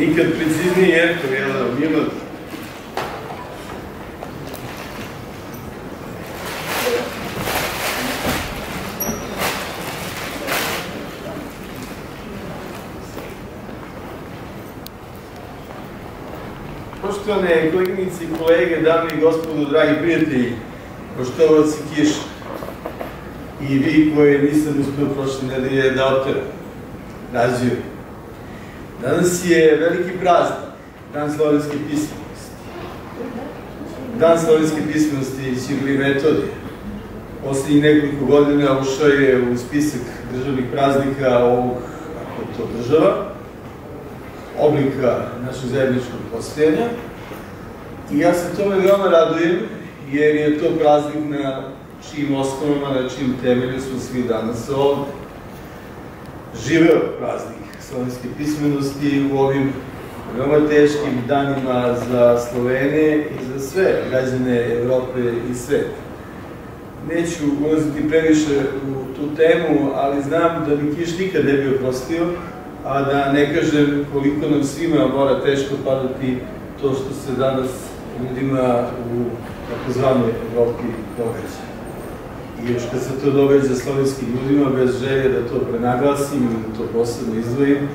nikad preciznije Jerko, jel, Milo, Poštovane koleginici i kolege, dame i gospodu, dragi prijatelji, poštovac i kiš, i vi koje nisam uspio prošle nedelje da oteram, razviju. Danas je veliki praznik, Dan slovenske pismenosti. Dan slovenske pismenosti i Cirili metodije. Poslednjih nekoliko godina ušao je u spisak državnih praznika ovog, ako to država, oblika našeg zajedničkog postojanja. I ja se tome veoma radujem, jer je to praznik na čijim osnovama, na čijim temelju smo svi danas ovde. Živeo praznik slovenske pismenosti u ovim veoma teškim danima za Slovene i za sve građane Evrope i sveta. Neću ulaziti previše u tu temu, ali znam da mi Kiš nikad ne bi oprostio, a da ne kažem koliko nam svima mora teško padati to što se danas ljudima u takozvanoj Evropi događa. Još kad se to događa slovenskim ljudima, bez želje da to prenaglasim ili to posebno izdvojim,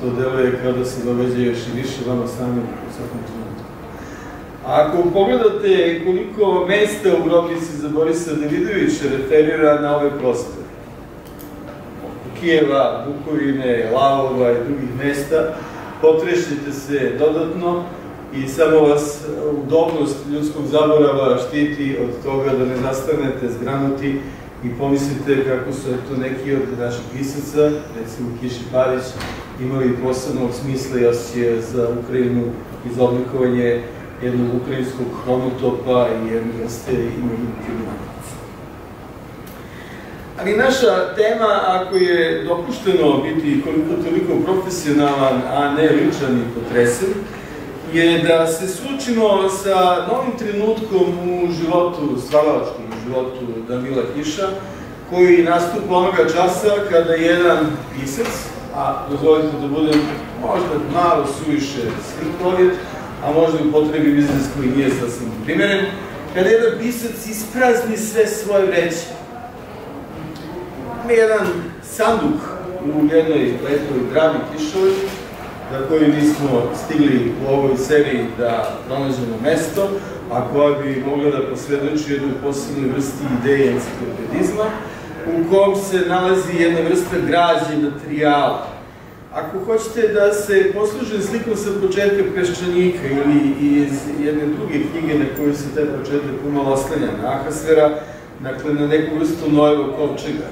to deluje kao da se događa još i više vama samim u svakom trenutku. Ako pogledate koliko mesta u grobnici za Borisa Davidovića referira na ove prostore, Kijeva, Bukovine, Lavova i drugih mesta, potrešite se dodatno i samo vas udobnost ljudskog zaborava štiti od toga da ne nastanete zgranuti i pomislite kako su eto neki od naših pisaca, recimo Kiši Parić, imali posebnog smisla i osjećaja za Ukrajinu i za oblikovanje jednog ukrajinskog homotopa i jedne vrste imaginativnog Ali naša tema, ako je dopušteno biti koliko toliko profesionalan, a ne ličan i potresen, je da se sučimo sa novim trenutkom u životu, stvaralačkom životu Damila Kiša, koji nastupa onoga časa kada jedan pisac, a dozvolite da budem možda malo suviše slikovjet, a možda u potrebi izraz koji nije sasvim primeren, kada jedan pisac isprazni sve svoje vreće. Ima jedan sanduk u jednoj lepoj drami kišovoj, za koju nismo stigli u ovoj seriji da pronađemo mesto, a koja bi mogla da posvedoči jednu posebnu vrsti ideje enciklopedizma, u kom se nalazi jedna vrsta građe materijala. Ako hoćete da se poslužim slikom sa početka Peščanika ili iz jedne druge knjige na koju se taj početak umalo oslanja na Ahasvera, dakle na neku vrstu Nojevog kovčega.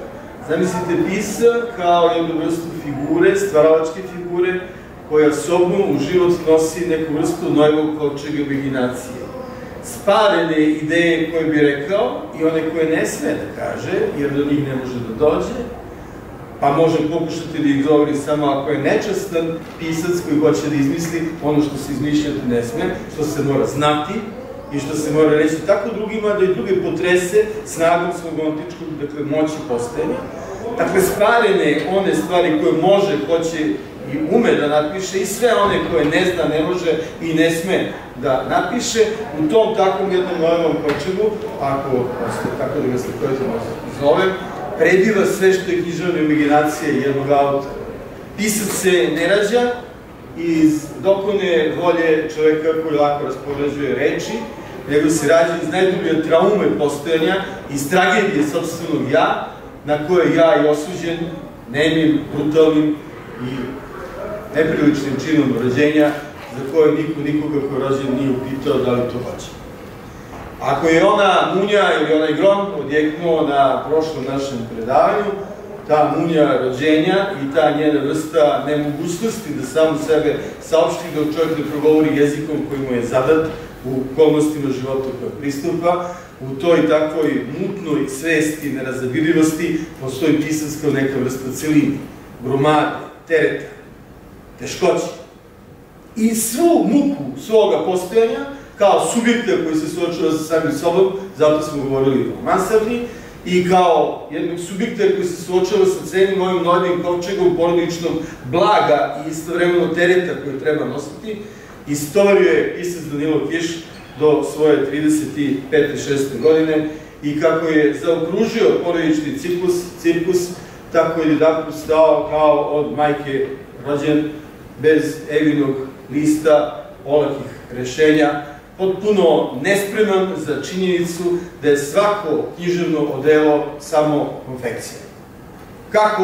Zamislite pisa kao jednu vrstu figure, stvaralačke figure, koja sobom u život nosi neku vrstu Nojevog kovčega imaginacije sparene ideje koje bi rekao i one koje ne sme da kaže, jer do njih ne može da dođe, pa može pokušati da ih govori samo ako je nečastan pisac koji hoće da izmisli ono što se izmišljati ne sme, što se mora znati i što se mora reći tako drugima da i druge potrese snagom svog ontičkog, dakle, moći postajanja. Dakle, sparene one stvari koje može, hoće i ume da napiše i sve one koje ne zna, ne može i ne sme da napiše u tom takvom jednom novom kočegu, ako ste tako da ga slikovite zovem, prediva sve što je književna imaginacija jednog autora. Pisac se ne rađa iz dokone volje čoveka koji lako raspoređuje reči, nego se rađa iz najdublje traume postojanja, iz tragedije sobstvenog ja, na koje ja i osuđen, nemim, brutalnim i nepriličnim činom rođenja, za koje niko nikoga ko je rođen nije upitao da li to hoće. Ako je ona munja ili onaj grom odjeknuo na prošlom našem predavanju, ta munja rođenja i ta njena vrsta nemogućnosti da samo sebe saopšti dok čovjek ne progovori jezikom koji mu je zadat u okolnostima života koja pristupa, u toj takvoj mutnoj svesti nerazabilivosti postoji pisac kao neka vrsta celine, gromade, tereta, teškoće. I svu muku svoga postojanja, kao subjekta koji se suočava sa samim sobom, zato smo govorili o mansarni, i kao jednog subjekta koji se suočava sa celim ovim novim kovčegom porodičnog blaga i istovremeno tereta koje treba nositi, istorio je pisac Danilo Kiš do svoje 35. 6. godine i kako je zaokružio porodični cirkus, cirkus tako je jedan stao kao od majke rođen bez evinog lista, olakih rešenja, potpuno nespreman za činjenicu da je svako književno odelo samo konfekcija. Kako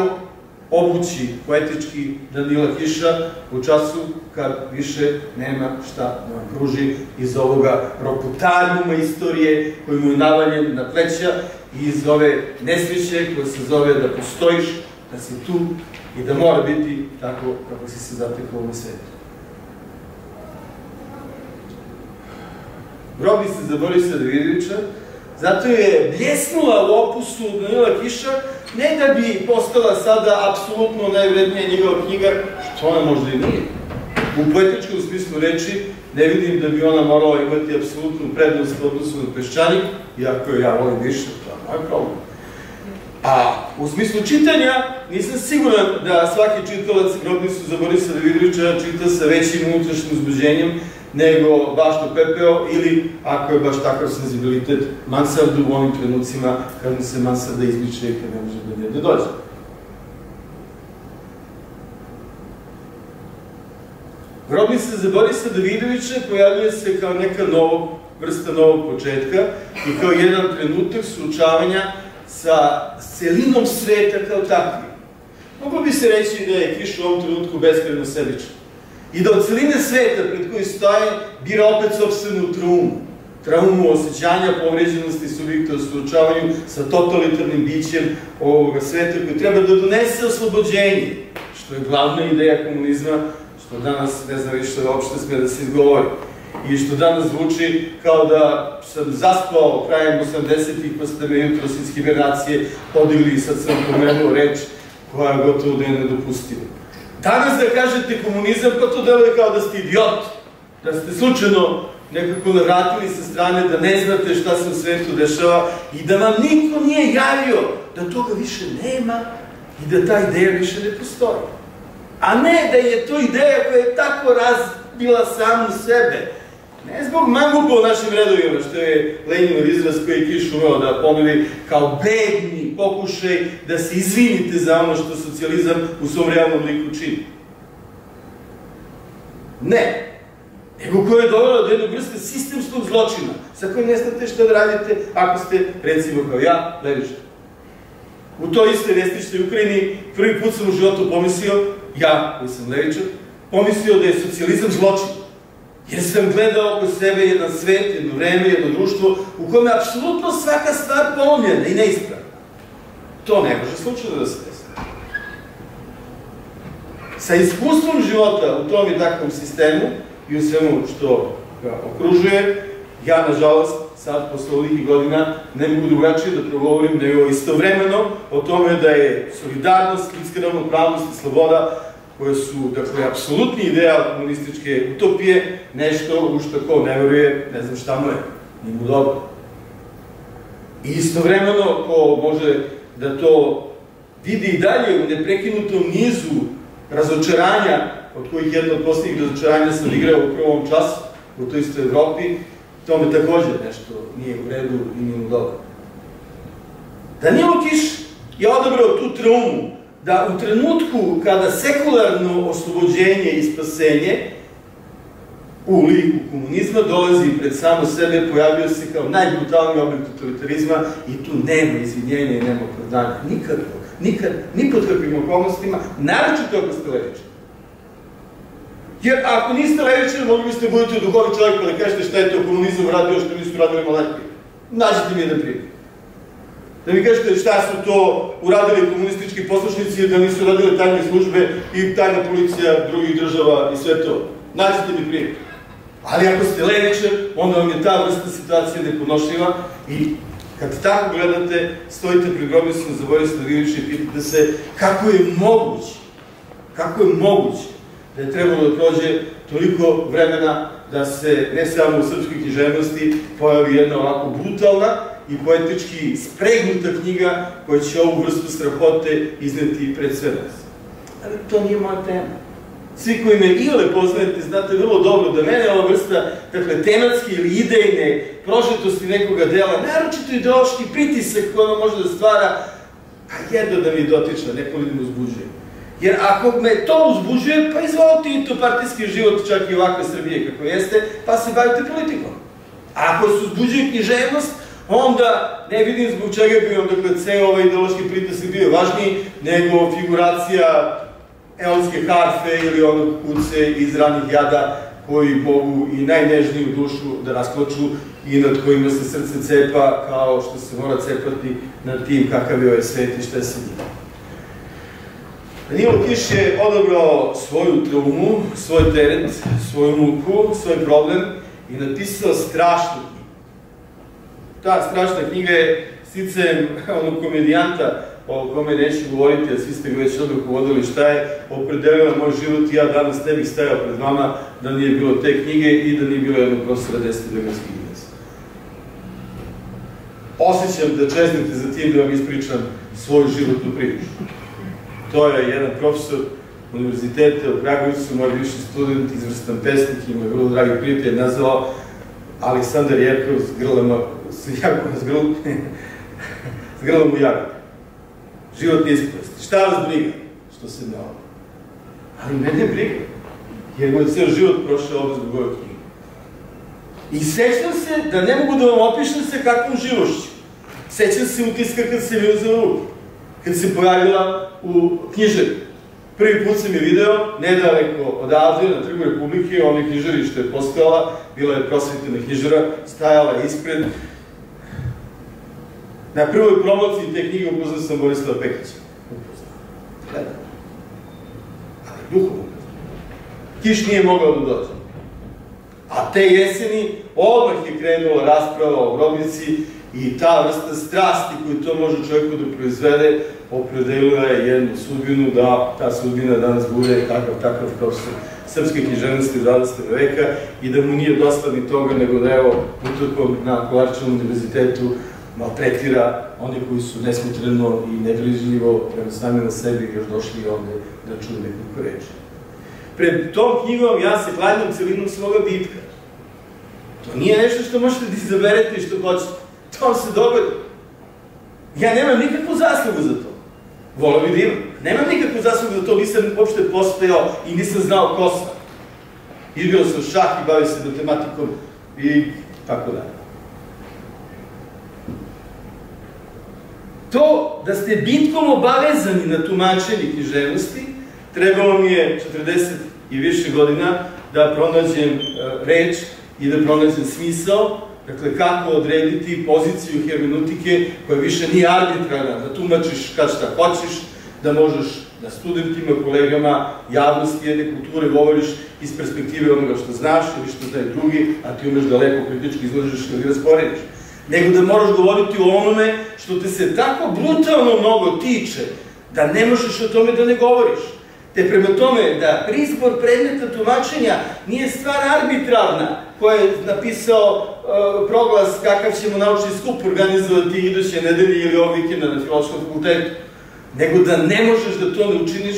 obući poetički Danila Kiša u času kad više nema šta da vam pruži iz ovoga roputarijuma istorije koji mu je navaljen na pleća i iz ove nesreće koja se zove da postojiš, da si tu i da mora biti tako kako si se zatekao u svetu. Grobi se za Borisa Davidovića, zato je bljesnula u opusu Danila Kiša, ne da bi postala sada apsolutno najvrednija njegova knjiga, što ona možda i nije. U poetičkom smislu reči ne vidim da bi ona morala imati apsolutnu prednost u odnosu na peščanik, iako ja volim više, to je moj problem. A u smislu čitanja, nisam siguran da svaki čitalac Grobnicu za Borisa Davidovića čita sa većim unutrašnjim uzbuđenjem, nego bašno pepeo ili, ako je baš takav senzibilitet, mansardu u onim trenucima kad mu se mansarda izbiče i kad ne može do nje da dođe. Grobnica za Borisa Davidovića pojavljuje se kao neka novog, vrsta novog početka i kao jedan trenutak suočavanja sa celinom sveta kao takvi. Mogu bi se reći da je Kiš u ovom trenutku beskreno sebičan i da od celine sveta pred koji stoje bira opet sobstvenu traumu. Traumu osjećanja, povređenosti, subjekta o suočavanju sa totalitarnim bićem ovoga sveta koji treba da donese oslobođenje, što je glavna ideja komunizma, što danas ne znam više uopšte sme da se izgovori. I što danas zvuči kao da sam zaspao krajem 80-ih, pa ste me jutro iz hibernacije podigli i sad sam pomenuo reč koja je gotovo da je nedopustiva. Danas da kažete komunizam, pa to deluje kao da ste idiot, da ste slučajno nekako navratili sa strane, da ne znate šta se u svetu dešava i da vam niko nije javio da toga više nema i da ta ideja više ne postoji. A ne da je to ideja koja je tako razbila samu sebe. Ne zbog mangupa u našim redovima, što je Leninov izraz koji Kiš uveo da ponovi kao bedni pokušaj da se izvinite za ono što socijalizam u svom realnom liku čini. Ne. Nego koja je dovela do jednog vrste sistemskog zločina, sa kojim ne znate šta da radite ako ste, recimo kao ja, levičar. U toj istoj vestičnoj Ukrajini prvi put sam u životu pomislio, ja koji sam levičar, pomislio da je socijalizam zločin. Jer sam gledao oko sebe jedan svet, jedno vreme, jedno društvo u kome je apsolutno svaka stvar polomljena i neispravna. To ne može slučajno da se desi. Sa iskustvom života u tom i takvom sistemu i u svemu što ga okružuje, ja, nažalost, sad, posle ovih godina, ne mogu drugačije da progovorim nego istovremeno o tome da je solidarnost, ljudska ravnopravnost i sloboda koje su, dakle, apsolutni ideal komunističke utopije, nešto u što ko ne veruje, ne znam šta mu je, nije mu dobro. I istovremeno, ko može da to vidi i dalje u neprekinutom nizu razočaranja, od kojih jedno od posljednjih razočaranja sam igrao u prvom času, u toj istoj Evropi, tome takođe nešto nije u redu i nije mu dobro. Danilo Kiš je odabrao tu traumu da u trenutku kada sekularno oslobođenje i spasenje u liku komunizma dolazi pred samo sebe, pojavio se kao najbrutalniji oblik totalitarizma i tu nema izvinjenja i nema opravdanja. Nikad, nikad, ni pod kakvim okolnostima, naročito ako ste levičani. Jer ako niste levičani, mogli biste budete duhovi čovjek pa da kažete šta je to komunizam radio što nisu radili malaki. Nađite mi jedan primjer. Da mi kažete šta su to uradili komunistički poslušnici, da nisu radile tajne službe i tajna policija drugih država i sve to. Nađite mi primjer. Ali ako ste levičar, onda vam je ta vrsta situacije neponošljiva i kad tako gledate, stojite pred grobnicom za Boris Stadinovića i pitate se kako je moguće, kako je moguće da je trebalo da prođe toliko vremena da se ne samo u srpskoj književnosti pojavi jedna ovako brutalna i poetički spregnuta knjiga koja će ovu vrstu strahote izneti pred sve nas. Ali to nije moja tema. Svi koji me ile poznajete, znate vrlo dobro da mene ova vrsta, dakle, tematske ili idejne prožetosti nekoga dela, naročito ideološki pritisak koji ono može da stvara, a jedno da mi dotiče, neko li me uzbuđuje. Jer ako me to uzbuđuje, pa izvolite i to partijski život, čak i ovakve Srbije kako jeste, pa se bavite politikom. A ako se uzbuđuje književnost, onda ne vidim zbog čega bi on, dakle, ceo ovaj ideološki pritisak bio važniji nego figuracija eonske harfe ili onog kuce iz ranih jada koji mogu i najnežniju dušu da raskloču i nad kojima se srce cepa kao što se mora cepati nad tim kakav je ovaj svet i šta je sa njim. Danilo Kiš je odabrao svoju traumu, svoj teret, svoju muku, svoj problem i napisao strašnu. Ta strašna knjiga je sticam onog komedijanta o kome neću govoriti, a svi ste ga već odmah uvodili šta je, opredelila moj život i ja danas ne bih stajao pred vama da nije bilo te knjige i da nije bilo jednog profesora desete beogradskih gimnazije. Osjećam da čestite za tim da vam ispričam svoju životnu priču. To je jedan profesor univerziteta u Kragovicu, moj bivši student, izvrstan pesnik i moj vrlo dragi prijatelj, nazvao Aleksandar Jerkov s grlama, s, s, grl, s grlom u jagodi životne isprosti. Šta vas briga što se ne ovo? Ali mene briga, jer moj ceo život prošao ovde zbog ove knjige. I sećam se da ne mogu da vam opišem sa kakvom živošću. Sećam se utiska kad se mi uzela ruku, kad se pojavila u knjižari. Prvi put sam je video, nedaleko odavde, na trgu Republike, onaj knjižari što je postojala, bila je prosvetljena knjižara, stajala ispred, Na prvoj promociji te knjige upoznao sam Borislava Pekića. Upoznao. Gledam. Ali duhovno. Kiš nije mogao da dođe. A te jeseni odmah je krenula rasprava o grobnici i ta vrsta strasti koju to može čovjeku da proizvede, opredelila je jednu sudbinu da ta sudbina danas bude takav, takav profesor srpske književnosti 20. veka i da mu nije dosta ni toga, nego da evo, utokom na Kolarčevom univerzitetu maltretira one koji su nesmotreno i nebrižljivo prema sami na sebi još došli ovde da čuju nekoliko reči. Pred tom knjigom ja se klanjam celinom svoga bitka. To nije nešto što možete da izaberete i što hoćete. To vam se dogodi. Ja nemam nikakvu zaslugu za to. Volio bi da imam. Nemam nikakvu zaslugu za to, nisam uopšte postojao i nisam znao ko sam. Igrao sam šah i bavio se matematikom i tako dalje. to da ste bitkom obavezani na tumačenje književnosti, trebalo mi je 40 i više godina da pronađem e, reč i da pronađem smisao, dakle kako odrediti poziciju hermenutike koja više nije arbitrarna, da tumačiš kad šta hoćeš, da možeš da studentima, kolegama, javnosti jedne kulture govoriš iz perspektive onoga što znaš ili što znaju drugi, a ti umeš da lepo kritički izložiš ili rasporediš nego da moraš govoriti o onome što te se tako brutalno mnogo tiče, da ne možeš o tome da ne govoriš. Te prema tome da prizbor predmeta tumačenja nije stvar arbitrarna, koja je napisao uh, proglas kakav ćemo naučni skup organizovati iduće nedelje ili ovog vikenda na filološkom fakultetu, nego da ne možeš da to ne učiniš,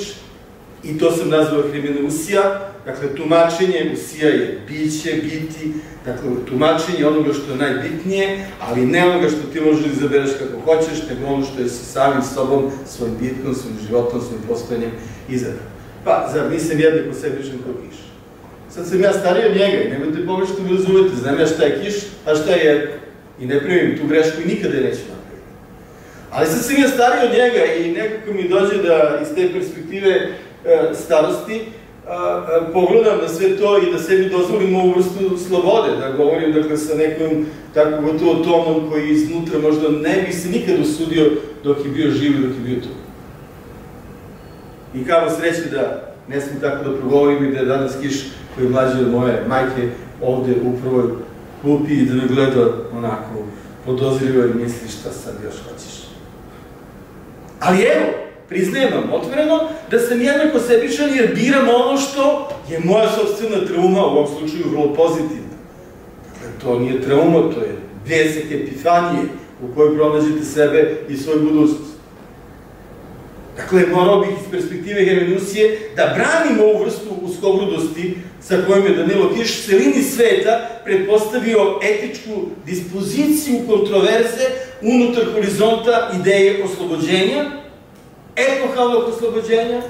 i to sam nazvao usija, dakle, tumačenje usija je biće, biti, dakle, tumačenje onoga što je najbitnije, ali ne onoga što ti možeš da izabereš kako hoćeš, nego ono što je sa samim sobom, svojim bitkom, svojim životom, svojim postojanjem izabrao. Pa, zar nisam jednako sebičan kao kiš? Sad sam ja stariji od njega i nemojte pogrešno mi razumete, znam ja šta je kiš, a šta je jedno. I ne primim tu grešku i nikada je neću napraviti. Ali sad sam ja stariji od njega i nekako mi dođe da iz te perspektive e, starosti pogledam na sve to i da sebi dozvolim ovu vrstu slobode, da govorim dakle sa nekom tako gotovo tonom koji iznutra možda ne bi se nikad usudio dok je bio živ i dok je bio tu. I kao sreće da ne smem tako da progovorim i da je danas Kiš koji je mlađi od moje majke ovde u prvoj klupi i da me gleda onako podozrivo i misli šta sad još hoćeš. Ali evo, priznajem vam otvoreno, da sam jednako sebičan jer biram ono što je moja sobstvena trauma, u ovom slučaju vrlo pozitivna. Dakle, to nije trauma, to je besek epifanije u kojoj pronađete sebe i svoju budućnost. Dakle, morao bih iz perspektive Hermenusije da branim ovu vrstu uskogrudosti sa kojom je Danilo Kiš celini sveta pretpostavio etičku dispoziciju kontroverze unutar horizonta ideje oslobođenja, epohalnog oslobođenja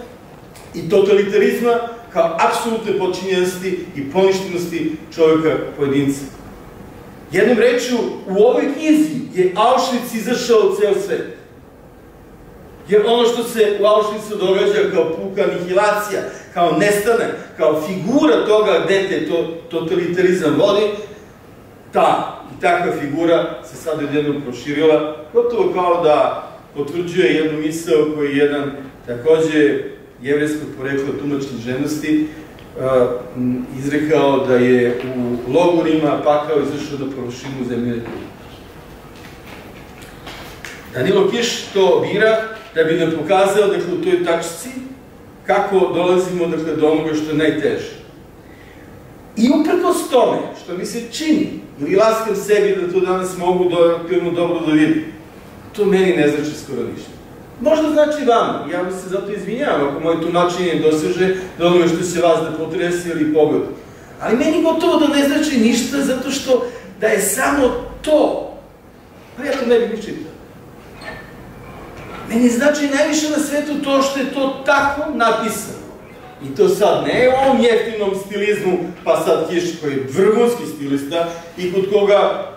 i totalitarizma kao apsolutne počinjenosti i poništenosti čovjeka pojedinca. Jednom reču, u ovoj knjizi je Auschwitz izašao ceo svet. Jer ono što se u Auschwitzu događa kao puka anihilacija, kao nestane, kao figura toga gde te to, totalitarizam vodi, ta i takva figura se sad odjednom proširila, gotovo kao da potvrđuje jednu misao koji je jedan takođe jevreskog porekla tumač književnosti izrekao da je u logorima pakao izašao površinu zemljene kugle. Danilo Kiš to bira da bi nam pokazao, dakle, u toj tačci, kako dolazimo, dakle, do onoga što je najteže. I uprkos tome, što mi se čini, ili laskam sebi da to danas mogu da, dobro da vidim, to meni ne znači skoro ništa. Možda znači vama, ja vam se zato izvinjavam ako moje tumačenje doseže do onome što se vas da potresi ili pogodi. Ali meni gotovo da ne znači ništa zato što da je samo to, pa ja to ne bih ni. Meni znači najviše na svetu to što je to tako napisano. I to sad ne u ovom jeftinom stilizmu, pa sad Kiš koji je vrhunski stilista i kod koga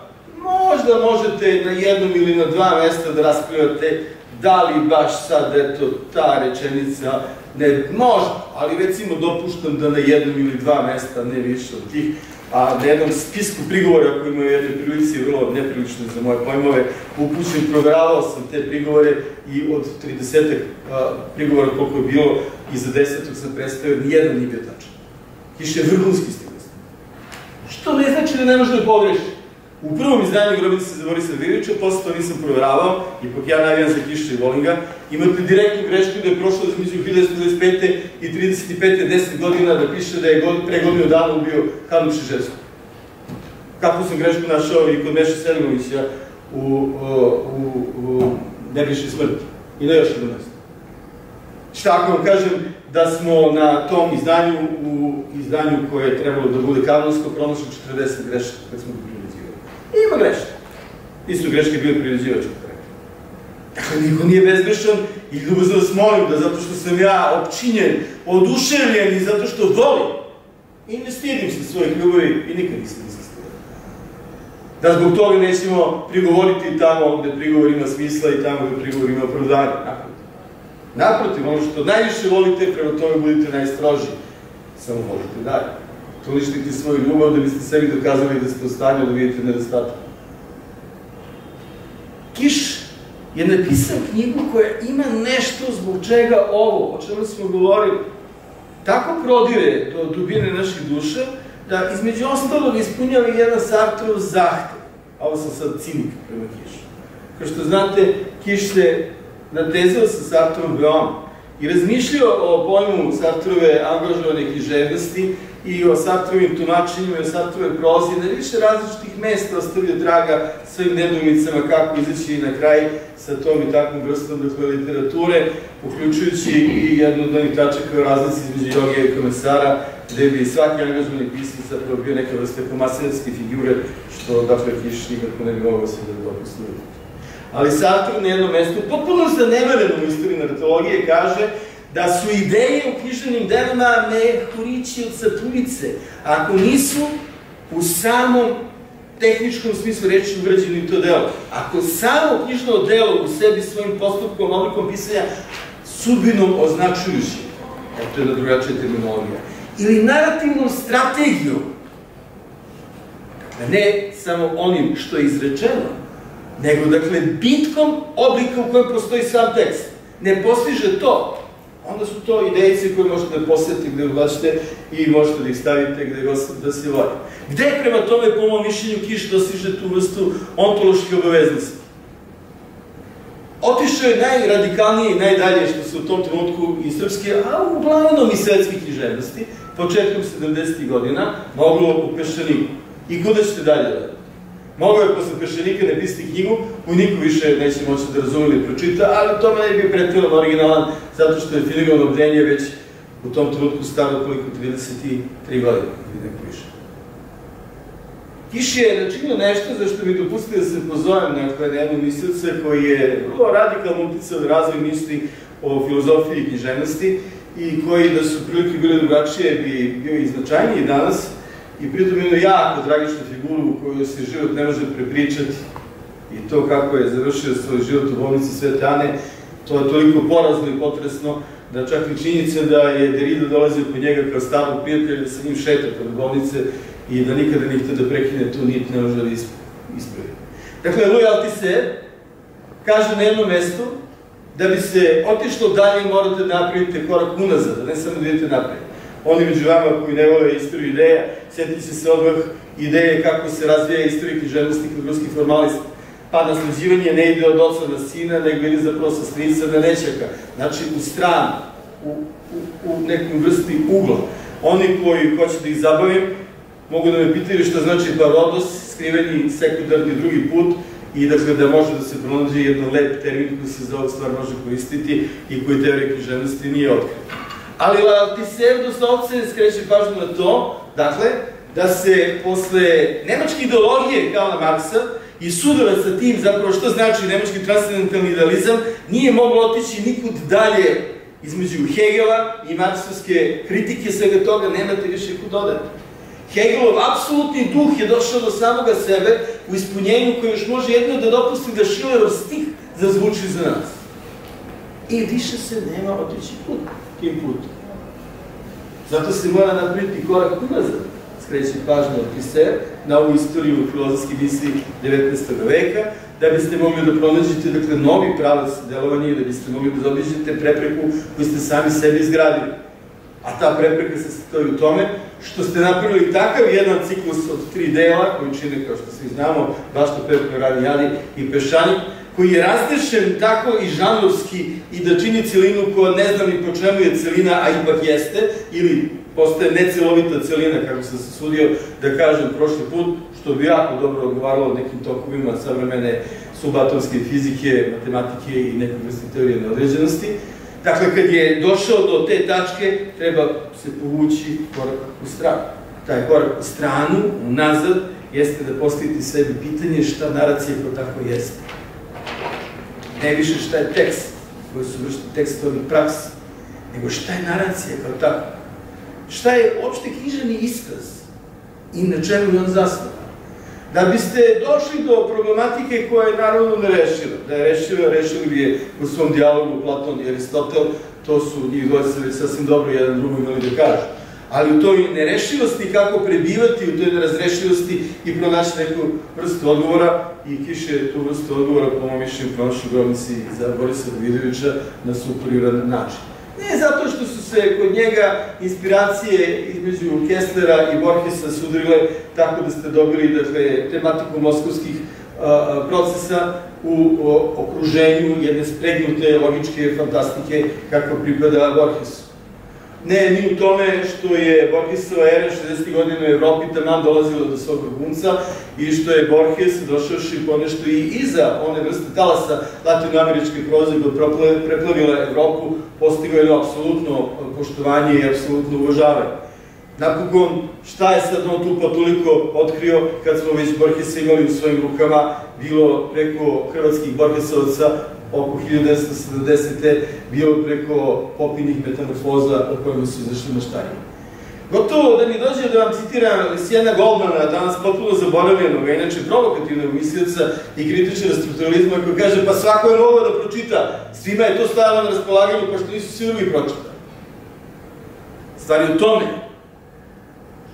možda možete na jednom ili na dva mesta da raskrivate da li baš sad, eto, ta rečenica, ne, može, ali recimo dopuštam da na jednom ili dva mesta, ne više od tih, a na jednom spisku prigovora koji imaju jedne prilici, vrlo neprilične za moje pojmove, upućen, proveravao sam te prigovore i od 30 prigovora koliko je bilo, i za desetog sam predstavio, nijedan nije bio tačan. Kiš je vrhunski stilist. Što ne znači da ne može da pogreši. U prvom izdanju Grobice za Borisa Virovića, posle to nisam proveravao, ipak ja navijam za Kiša i volim ga, imate direktnu grešku da je prošlo između 1925. i 35. 10 godina da piše da je god, pre godinu dana ubio Hanu Šiževsku. Kako sam grešku našao i kod Meša Selimovića u, u, u Nebiši smrti i na još jedno mesto. Šta ako vam kažem da smo na tom izdanju, u izdanju koje je trebalo da bude kanonsko, pronašli 40 grešaka kad smo Ima greške. Isto greške bili priređivač Dakle, niko nije bezgrešan i ljubazno vas molim da zato što sam ja opčinjen, oduševljen i zato što volim i ne stidim se svojih ljubavi i nikad nisam nisam Da zbog toga nećemo prigovoriti tamo gde prigovor ima smisla i tamo gde prigovor ima opravdanje. Naprotiv. Naprotiv, ono što najviše volite, prema tome budite najstroži. Samo volite dalje uništiti svoju ljubav da biste sebi dokazali da ste u stanju da vidite nedostatak. Kiš je napisao knjigu koja ima nešto zbog čega ovo, o čemu smo govorili, tako prodire do dubine naših duša, da između ostalog ispunjava jedan Sartrov zahtev. A ovo sam sad cinik prema Kišu. Kao što znate, Kiš se natezao sa Sartrovom veoma i razmišljao o pojmu Sartrove angažovane književnosti i o Sartrovim tumačenjima i o Sartrove prozi, na više različitih mesta ostavio traga svojim nedumicama kako izaći na kraj sa tom i takvom vrstom dakle, literature, uključujući i jednu od onih tačaka o razlici između joge i komesara, gde bi svaki angažovani pisac zapravo bio neka vrsta komasenske figure, što dakle Kiš nikako ne bi mogao se da dopusti. Ali Sartre na jednom mestu, potpuno zanemareno u istoriji narratologije, kaže da su ideje u književnim delima mehurići od sapunice, ako nisu u samom tehničkom smislu reči ugrađeni u to delo. Ako samo knjižno delo u sebi svojim postupkom, oblikom pisanja, sudbinom označujući, to je jedna drugačija terminologija, ili narativnom strategijom, dakle, ne samo onim što je izrečeno, nego, dakle, bitkom oblika u kojem postoji sam tekst, ne postiže to, onda su to idejci koje možete da posjetite gde uglačite i možete da ih stavite gde god da se voli. Gde prema tome, po mojom mišljenju, Kiš dosiže tu vrstu ontološke obaveznosti? Otišao je najradikalnije i najdalje što se u tom trenutku i srpske, a uglavnom i svetske književnosti, početkom 70. godina, moglo u Peščaniku. I kuda ćete dalje da Mogao je posle Pešenika napisati knjigu koju niko više neće moći da razume ili pročita, ali tome ne bi pretredno originalan, zato što je Filigon obdenje već u tom trenutku staro koliko 33 godine, ili neko više. Kiš je načinio nešto za što mi dopustite da se pozovem na jednu mislilca koji je vrlo radikalno uticao na razvoj misli o filozofiji i književnosti i koji da su prilike bile drugačije bi bio i značajniji danas i pritom jednu jako tragičnu figuru koju se život ne može prepričati i to kako je završio svoj život u bolnici Svete Ane, to je toliko porazno i potresno da čak i činjenica da je Derrida dolazio kod njega kao starog prijatelja da sa njim šeta kod bolnice i da nikada nije htio da prekine tu nit, ne može da ispravi. Dakle, Louis Althusser kaže na jednom mestu da bi se otišlo dalje morate da napravite korak unazad, da ne samo da idete napred. Oni među vama koji ne vole istoriju ideja, sjetite se odmah ideje kako se razvija istorija književnosti kod ruskih formalista. Pa nasleđivanje ne ide od oca na sina, nego ide zapravo sa strica na nećaka. Znači u stranu, u, u, u nekom vrsti ugla. Oni koji hoće da ih zabavim, mogu da me pitaju šta znači parodos, skriveni sekundarni drugi put, i dakle da može da se pronađe jedan lep termin koji se za ovu stvar može koristiti i koji teorija književnosti nije otkrio. Ali Altisev doslovce skreće pažnju na to, dakle, da se posle nemačke ideologije Karla Marksa i sudova sa tim zapravo što znači nemački transcendentalni idealizam, nije moglo otići nikud dalje između Hegela i marksovske kritike svega toga, nemate više kud dodati. Hegelov apsolutni duh je došao do samoga sebe u ispunjenju koje još može jedno da dopusti da Šilerov stih zazvuči za nas. I više se nema otići put, tim putom. Zato se mora napraviti korak unazad, skreći pažnju od Piser, na ovu istoriju filozofske misli 19. veka, da biste mogli da pronađete dakle, novi pravac delovanja i da biste mogli da zaobiđete prepreku koju ste sami sebi izgradili. A ta prepreka se stoji u tome što ste napravili takav jedan ciklus od tri dela, koji čine, kao što svi znamo, Bašto Pepno, Rani Jani i Pešani, koji je razdešen tako i žanrovski i da čini celinu koja ne znam ni po čemu je celina, a ipak jeste, ili postaje necelovita celina, kako sam se sudio da kažem prošli put, što bi jako dobro odgovaralo nekim tokovima savremene subatomske fizike, matematike i nekog vrsti teorije neodređenosti. Dakle, kad je došao do te tačke, treba se povući korak u stranu. Taj korak u stranu, unazad, jeste da postavite sebi pitanje šta naracija kao tako jeste. Ne više šta je tekst, koji su vršti tekstovi praks, nego šta je naracija kao tako. Šta je opšte knjiženi iskaz i na čemu je on zasnovan. Da biste došli do problematike koja je naravno nerešiva, da je rešiva, rešili bi je u svom dijalogu Platon i Aristotel, to su njih dvojca već sasvim dobro jedan drugo imali da kažu. Ali u toj nerešivosti kako prebivati, u toj nerazrešivosti i pronaći neku vrstu odgovora i Kiše tu vrstu odgovora po mojom mišljenju pronašli grobnici za Borisa Davidovića na superiran način. Ne zato što su se kod njega inspiracije između Kesslera i Borgesa sudrile tako da ste dobili dakle, tematiku moskovskih procesa u okruženju jedne spregnute logičke fantastike kako pripada Borgesu. Ne, ni u tome što je Borgesova era 60. godina u Evropi taman dolazila do svog vrhunca i što je Borges došavši ponešto i iza one vrste talasa latinoameričke proze koja preplavila Evropu, postigao jedno apsolutno poštovanje i apsolutno uvažavanje. Napokon, šta je sad on tu pa toliko otkrio kad smo već Borgesa imali u svojim rukama, bilo preko hrvatskih Borgesovaca oko 1970. bilo preko popinih metamorfoza o kojima su izašli maštari. Gotovo da mi dođe da vam citiram Sjena Goldmana, danas potpuno zaboravljenog, a inače provokativnog mislioca i kritičara strukturalizma, koji kaže pa svako je mogao da pročita, svima je to stavljeno na raspolaganju, pa što nisu svi drugi pročitali. Stvari u tome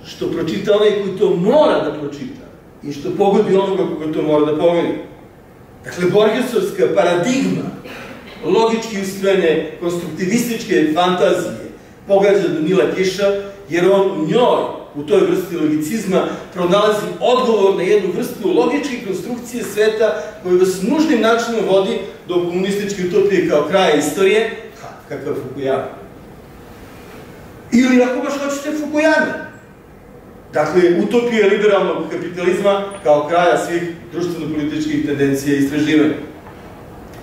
što pročita onaj koji to mora da pročita i što pogodi onoga koga to mora da pogodi. Dakle, Borgesovska paradigma logički ustrojene konstruktivističke fantazije pogađa Danila Kiša, jer on u njoj, u toj vrsti logicizma, pronalazi odgovor na jednu vrstu logičke konstrukcije sveta koju vas nužnim načinom vodi do komunističke utopije kao kraja istorije, kakav Fukuyama. Ili ako baš hoćete Fukuyama. Dakle, utopija liberalnog kapitalizma kao kraja svih društveno-političkih tendencija i istraživanja.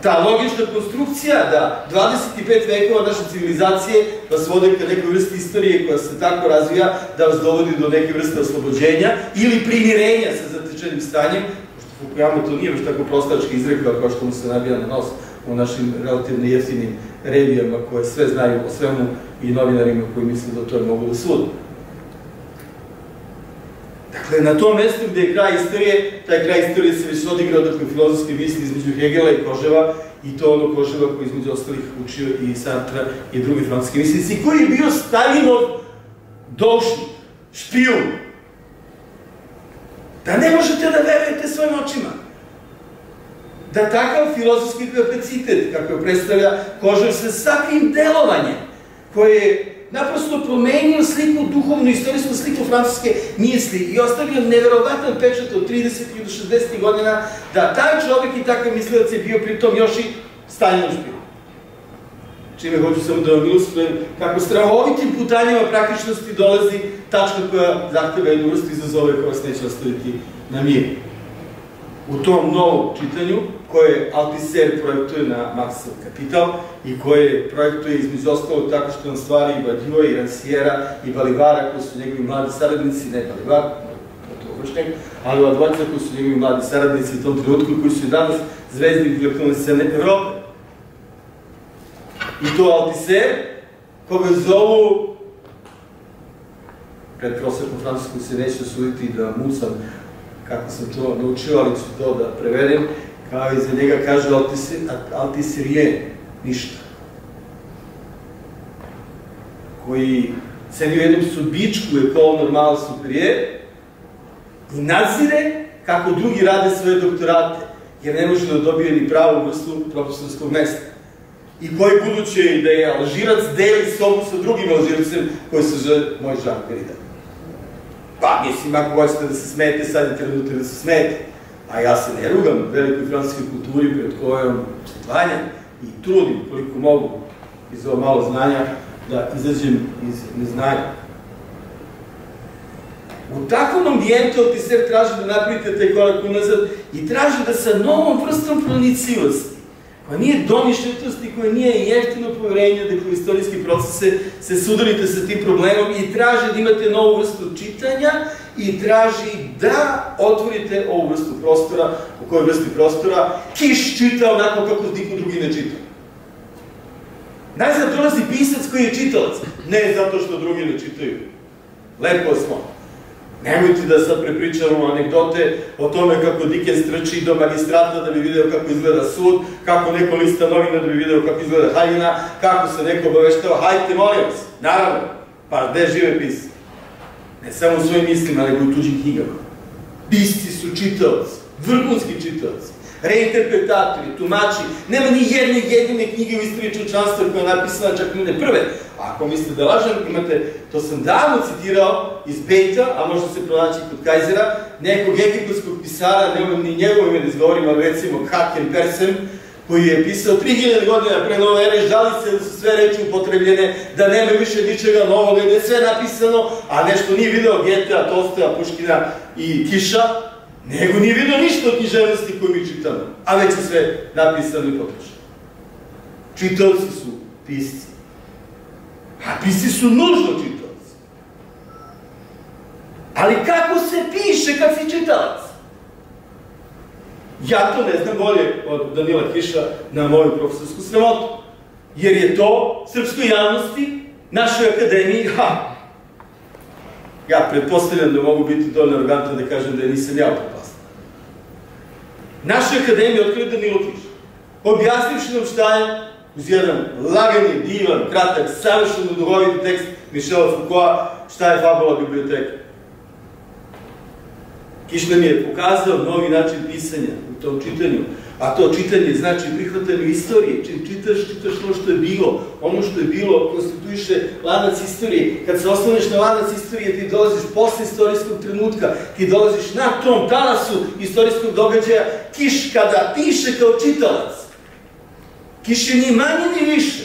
Ta logična konstrukcija da 25 vekova naše civilizacije vas vode ka nekoj vrsti istorije koja se tako razvija da vas dovodi do neke vrste oslobođenja ili primirenja sa zatečenim stanjem, pošto Fukuyama to nije baš tako prostački izrekao kao što mu se nabija na nos u našim relativno jeftinim revijama koje sve znaju o svemu i novinarima koji misle da to je mogu da sudu. Dakle, na tom mestu gde je kraj istorije, taj kraj istorije se već odigrao dakle, filozofske misli između Hegela i Koževa, i to ono Koževa koji između ostalih učio i Sartra i drugi francuski mislici, koji je bio Stalinov došli, špijun. Da ne možete da verujete svojim očima. Da takav filozofski kapacitet, kako predstavlja Kožev sa svakvim delovanjem, koje je naprosto promenio sliku, duhovnu, istorijsku sliku francuske misli i ostavio neverovatan pečat od 30. do 60. godina da taj čovek i takav mislilac je bio pritom još i Stalinov špijun. Čime hoću samo da vam ilustrujem kako strahovitim putanjima praktičnosti dolazi tačka koja zahteva jednu vrstu izazove koja vas neće ostaviti na miru. U tom novom čitanju koje Althusser projektuje na Marxov kapital i koje projektuje između ostalog tako što nam stvari i Badiou, i Ranciera, i Balivara, koji su njegovi mladi saradnici, ne Balivar, to uvršnjeg, ali ova dvojica koji su njegovi mladi saradnici u tom trenutku koji su danas zvezdi intelektualne scene Evrope. I to Althusser, koga zovu pred prosvetom francuskom se neće osuditi da mucam kako sam to naučio, ali ću to da prevedem, kao i za njega kaže Altisirije, ništa. Koji ceni u jednom subičku kao normal superije i nadzire kako drugi rade svoje doktorate, jer ne može da dobije ni pravu vrstu profesorskog mesta. I koji buduće da je alžirac deli sobu sa drugim alžircem koji se zove moj Jean Derrida. Pa, mislim, ako hoćete da se smete, sad je trenutak da se smete a ja se ne rugam velikoj francuskoj kulturi pred kojom se tvanjam i trudim koliko mogu iz ovo malo znanja da izađem iz neznanja. U takvom ambijentu Otiser traži da napravite taj korak unazad i traži da sa novom vrstom pronicivosti, koja nije domišljatosti, koja nije jeftino poverenje, dakle istorijski procese, se sudarite sa tim problemom i traži da imate novu vrstu čitanja i traži da otvorite ovu vrstu prostora, u kojoj vrsti prostora Kiš čita onako kako niko drugi ne čita. Najzad dolazi pisac koji je čitalac, ne zato što drugi ne čitaju. Lepo smo. Nemojte da sad prepričavamo anegdote o tome kako Dickens trči do magistrata da bi video kako izgleda sud, kako neko lista novina da bi video kako izgleda haljina, kako se neko obaveštava, hajte molim vas, naravno, pa gde žive pisci? Ne samo u svojim mislima, nego i u tuđim knjigama. Pisci su čitavci, vrhunski čitavci, reinterpretatori, tumači. Nema ni jedne jedine knjige u istoriji čovčanstva koja je napisana čak ne prve. Ako mislite da lažem, imate, to sam davno citirao iz Bejta, a možda se pronaći kod Kajzera, nekog egipatskog pisara, nemam ni njegovo ime da izgovorim, ali recimo Haken Persem, koji je pisao 3000 godina pre nove ere, žali se da su sve reči upotrebljene, da nema više ničega novog, da je sve napisano, a nešto nije video Getea, Tolstoja, Puškina i Kiša, nego nije video ništa od književnosti koju mi čitamo, a već je sve napisano i potrošeno. Čitavci su pisci. A pisci su nužno čitavci. Ali kako se piše kad si čitalac? Ja to ne znam bolje od Danila Kiša na moju profesorsku sramotu. Jer je to srpskoj javnosti, našoj akademiji, ha, ja pretpostavljam da mogu biti dovoljno arrogantan da kažem da je nisam ja upropastan. Našoj akademiji otkrio Danilo Kiša, objasnivši nam šta je uz jedan lagani, divan, kratak, savršeno duhoviti tekst Mišela Foucaulta, šta je fabula biblioteka. Kiš nam je pokazao novi način pisanja tom čitanju, a to čitanje znači prihvatanje istorije, čim čitaš, čitaš ono što je bilo, ono što je bilo konstituiše lanac istorije. Kad se osnovneš na lanac istorije, ti dolaziš posle istorijskog trenutka, ti dolaziš na tom talasu istorijskog događaja, Kiš kada piše kao čitalac, Kiš je ni manje ni više,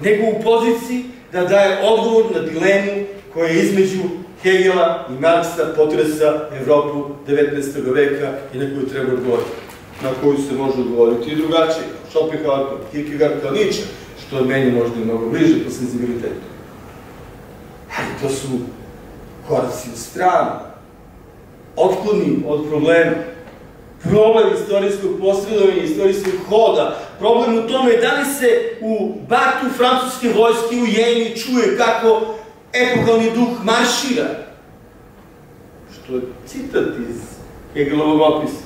nego u poziciji da daje odgovor na dilemu koja je između Hegela i Marksa potresa Evropu 19. veka i na koju treba odgovoriti. Na koju se može odgovoriti i drugačije, Schopenhauer, Kierkegaard, kao Nietzsche, što je meni možda i mnogo bliže po senzibilitetu. Ali to su koraci u stranu, otkloni od problema. Problem istorijskog posredovanja, istorijskog hoda, problem u tome da li se u batu francuske vojske u Jeni čuje kako epohalni duh maršira. Što je citat iz Hegelovog opisa.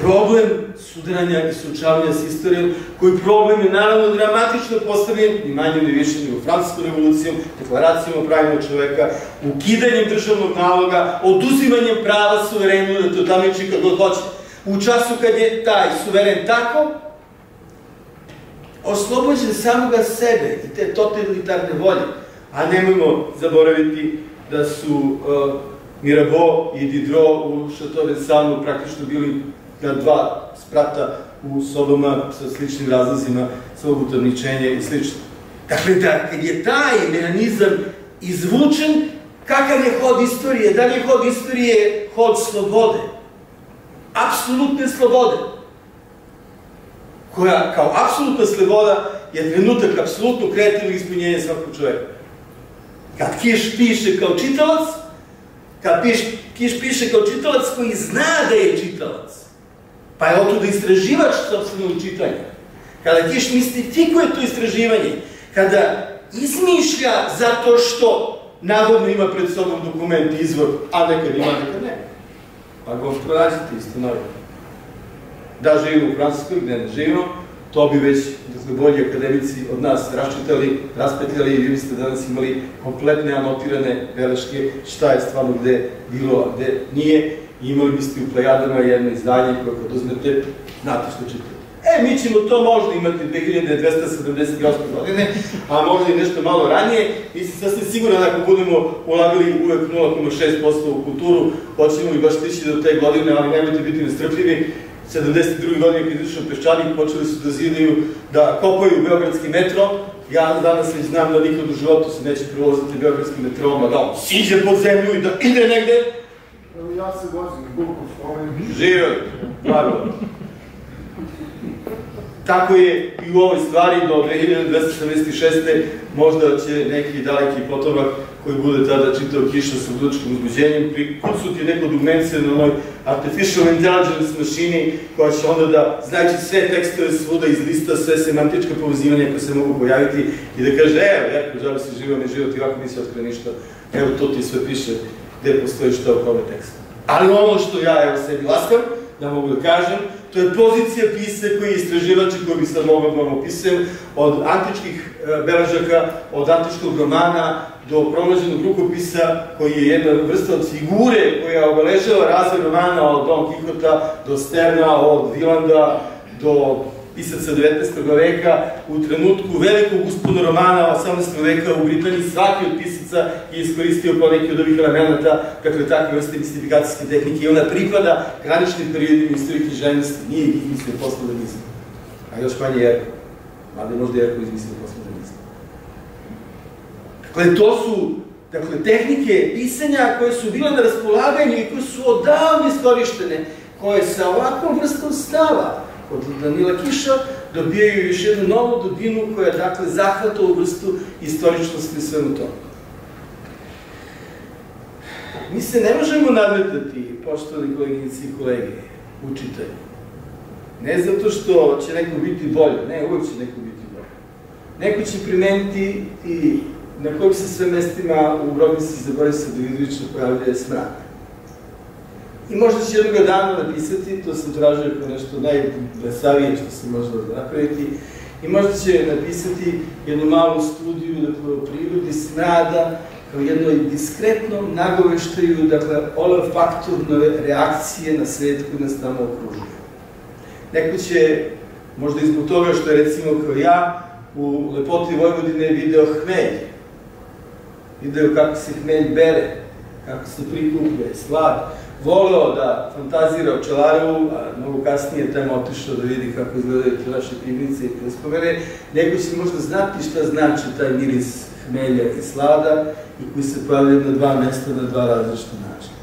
Problem sudaranja i suočavanja s istorijom, koji problem je naravno dramatično postavljen, ni manje ni više nego francuskom revolucijom, deklaracijom o pravima čoveka, ukidanjem državnog naloga, oduzimanjem prava suverenu da to tamiči kako hoće. U času kad je taj suveren tako, oslobođen samoga sebe i te totalitarne volje. A nemojmo zaboraviti da su uh, Mirabeau i Diderot u Chateau praktično bili na dva sprata u sobama sa sličnim razlozima svog utorničenja i slično. Dakle, da, kad je taj mehanizam izvučen, kakav je hod istorije? Da li je hod istorije hod slobode? Apsolutne slobode. Koja, kao apsolutna sloboda, je trenutak apsolutno kreativnog ispunjenja svakog čoveka. Kad Kiš piše kao čitalac, kad piš, Kiš piše kao čitalac koji zna da je čitalac, Pa je otuda istraživač sobstvenog čitanja. Kada Kiš mistifikuje to istraživanje, kada izmišlja zato što navodno ima pred sobom dokument, izvor, a nekad ima, nekad ne. Pa go pronađete isto novine. Da živimo u Francuskoj, gde ne živimo, to bi već bolji akademici od nas raščitali, raspetljali i vi biste danas imali kompletne anotirane beleške šta je stvarno gde bilo, a gde nije imali biste u Plejadama jedno izdanje koje kad uzmete, znate što čitate. E, mi ćemo to možda imati 2278. godine, a možda i nešto malo ranije. Mislim, sasvim da ako budemo ulagali uvek 0,6% u kulturu, hoćemo i baš stići do te godine, ali nemojte biti nestrpljivi. 72. godine kad izašao peščanik, počeli su da zidaju, da kopaju Beogradski metro. Ja danas već znam da nikad u životu se neće prolaziti Beogradski metrom, a da on siđe pod zemlju i da ide negde, ja se vozim, Bukov, ovaj... Živio, naravno. Tako je i u ovoj stvari do 2276. možda će neki daleki potomak koji bude tada čitao Kiša sa budučkim uzbuđenjem, prikucuti neko dugmence na onoj artificial intelligence mašini koja će onda da znajući sve tekstove svuda iz lista, sve semantička povezivanja koje se mogu pojaviti i da kaže, evo, jako žele se živo, ne živo, ti ovako nisi otkrio ništa, evo to ti sve piše gde postoji šta u kome tekstu. Ali ono što ja evo sebi laskam, da mogu da kažem, to je pozicija pise koji je istraživač i koji bi sad mogao da vam opisujem, od antičkih e, beležaka, od antičkog romana do pronađenog rukopisa koji je jedna vrsta od figure koja obeležava razvoj romana od Don Quixota do Sterna, od Vilanda do pisaca 19. veka, u trenutku velikog uspona romana 18. veka u Britaniji, svaki od pisaca je iskoristio po neki od ovih elemenata, dakle takve vrste mistifikacijske tehnike i ona pripada graničnim periodima istorije književnosti, nije ih mislio postmodernizam. A još manje Jerko. Ali možda Jerko izmislio postmodernizam. Dakle, to su dakle, tehnike pisanja koje su bile na raspolaganju i koje su odavno iskorištene, koje sa ovakvom vrstom stava od Danila Kiša dobijaju još jednu novu dubinu koja dakle zahvata u vrstu istoričnosti svemu tomu. Mi se ne možemo nadmetati, poštovani koleginici i kolege, učitelji. Ne zato što će neko biti bolje, ne, uvek će neko biti bolje. Neko će primeniti i na kojim se sve mestima u grobnici za Borisa Davidovića pojavlja smrad. I možda će jednog dana napisati, to sam tražio kao nešto najblesavije što se može napraviti, i možda će napisati jednu malu studiju dakle, o prirodi smrada, kao jednoj diskretnom nagoveštaju, dakle, olfaktorne reakcije na svet koji nas tamo okružuje. Neko će, možda izbog toga što je recimo kao ja, u lepoti Vojvodine video hmelj. Video kako se hmelj bere, kako se prikuplja, slad voleo da fantazira o pčelaru, a mnogo kasnije tamo otišao da vidi kako izgledaju pčelaše pivnice i prespomene, neko će možda znati šta znači taj miris hmelja i slada i koji se pojavljaju na dva mesta na dva različita načina.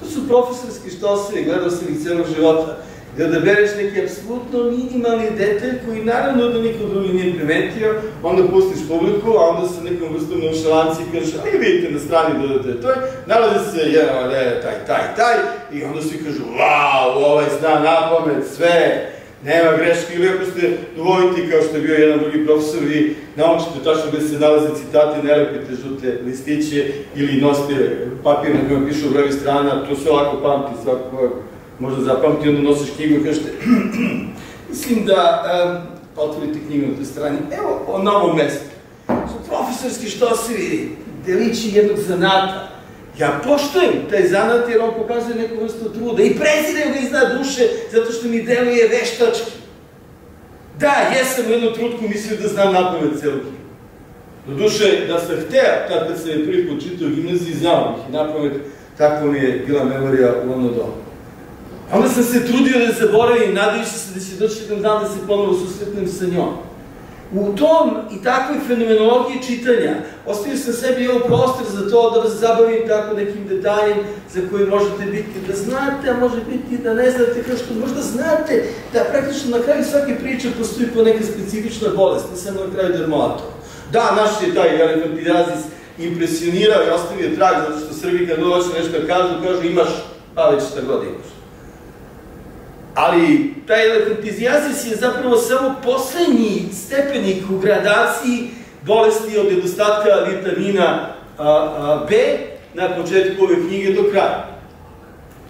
To su profesorski štosevi, gledao sam ih celog života, da bereš neki apsolutno minimalni detalj koji naravno da niko drugi nije primetio, onda pustiš publiku, a onda sa nekom vrstom nonšalanci kažeš, a vidite na strani dodate, to je, nalazi se jedan, ne, taj, taj, taj, i onda svi kažu, wow, ovaj zna na pamet, sve, nema greške, ili ako ste duhoviti, kao što je bio jedan drugi profesor, vi naučite tačno gde se nalaze citate, ne lepite žute listiće, ili nosite papir na kojem pišu brojevi strana, to se lako pamti svako možda zapamti, onda nosiš knjigu i kažete, mislim da um, otvorite knjigu na toj strani, evo, o novom mestu. Su profesorski štosevi, delići jednog zanata. Ja poštojem taj zanat jer on pokazuje neku vrstu truda i preziraju ga iznad duše zato što mi deluje veštački. Da, jesam u jednom trutku mislio da znam napamet celu knjigu. Do duše, da sam hteo, tad kad sam je prvi put čitao u gimnaziji, znao bih i napamet, tako mi je bila memorija u ono dobu. Onda sam se trudio da zaboravim, nadajući se da će doći jedan dan da se ponovo susretnem sa njom. U tom i takvoj fenomenologiji čitanja ostavio sam sebi ovo prostor za to da vas zabavim tako nekim detaljem za koji možete biti da znate, a može biti da ne znate, kao što možda znate da praktično na kraju svake priče postoji po neka specifična bolest, ne samo na kraju dermolato. Da, naš je taj elefantidazis impresionirao i ostavio trag, zato što Srbi kad dođe nešto kažu, kažu imaš, pa već šta god imaš. Ali taj elefantizijazis je zapravo samo poslednji stepenik u gradaciji bolesti od nedostatka vitamina a, a, B na početku ove knjige do kraja.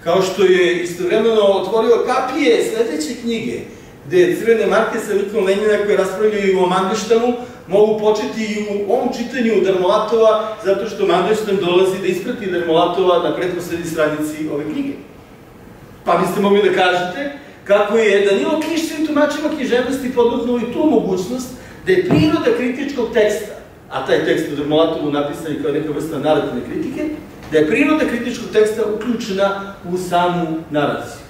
Kao što je istovremeno otvorio kapije sledeće knjige, gde crvene marke sa likom Lenjina koje raspravljaju o Mandeštanu mogu početi i u ovom čitanju Darmolatova, zato što Mandeštan dolazi da isprati Darmolatova na pretposlednji stranici ove knjige. Pa biste mogli da kažete kako je Danilo Kiš svim tumačima književnosti podlutnuo i tu mogućnost da je priroda kritičkog teksta, a taj tekst u Drmolatovu napisan kao neka vrsta narativne kritike, da je priroda kritičkog teksta uključena u samu naraciju.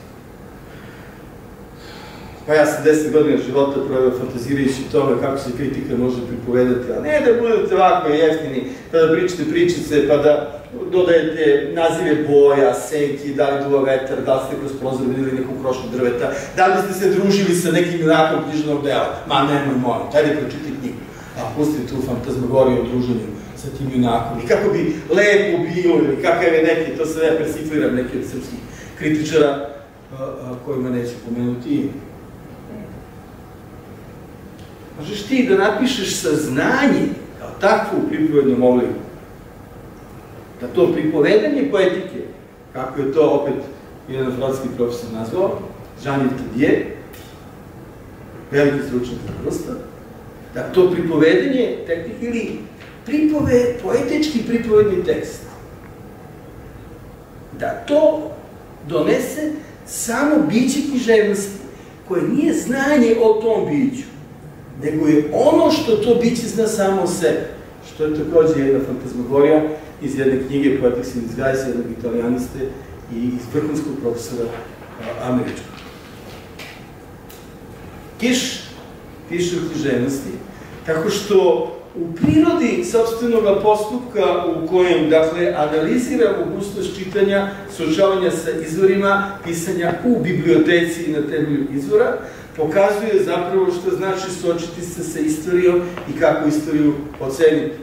Pa ja sam deset godina života proveo fantazirajući tome kako se kritika može pripovedati, a ne da budete ovako jeftini, pa da pričate pričice, pa da dodajete nazive boja, senki, da li duva vetar, da li ste kroz prozor videli neku krošku drveta, da li ste se družili sa nekim junakom knjižnog dela. Ma nemoj, molim, ajde pročiti knjigu. A pustite tu fantazmagoriju o druženju sa tim junakom. I kako bi lepo bilo, ili kakav je neki, to sve ja persifliram neki od srpskih kritičara, kojima neću pomenuti ime. Možeš ti da napišeš saznanje kao takvu pripovednom obliku da to pripovedanje poetike, kako je to opet jedan francuski profesor nazvao, Jean-Yves Tadier, veliki stručnjak za da to pripovedanje tehnike ili pripove, poetički pripovedni tekst, da to donese samo biće književnosti, koje nije znanje o tom biću, nego je ono što to biće zna samo o sebi, što je takođe jedna fantazmagorija iz jedne knjige Poetics in Disguise, jednog italijaniste i iz vrhunskog profesora američkog. Kiš piše o književnosti, tako što u prirodi sobstvenog postupka u kojem, dakle, analizira mogućnost čitanja, suočavanja sa izvorima, pisanja u biblioteci na temelju izvora, pokazuje zapravo što znači suočiti se sa istorijom i kako istoriju oceniti.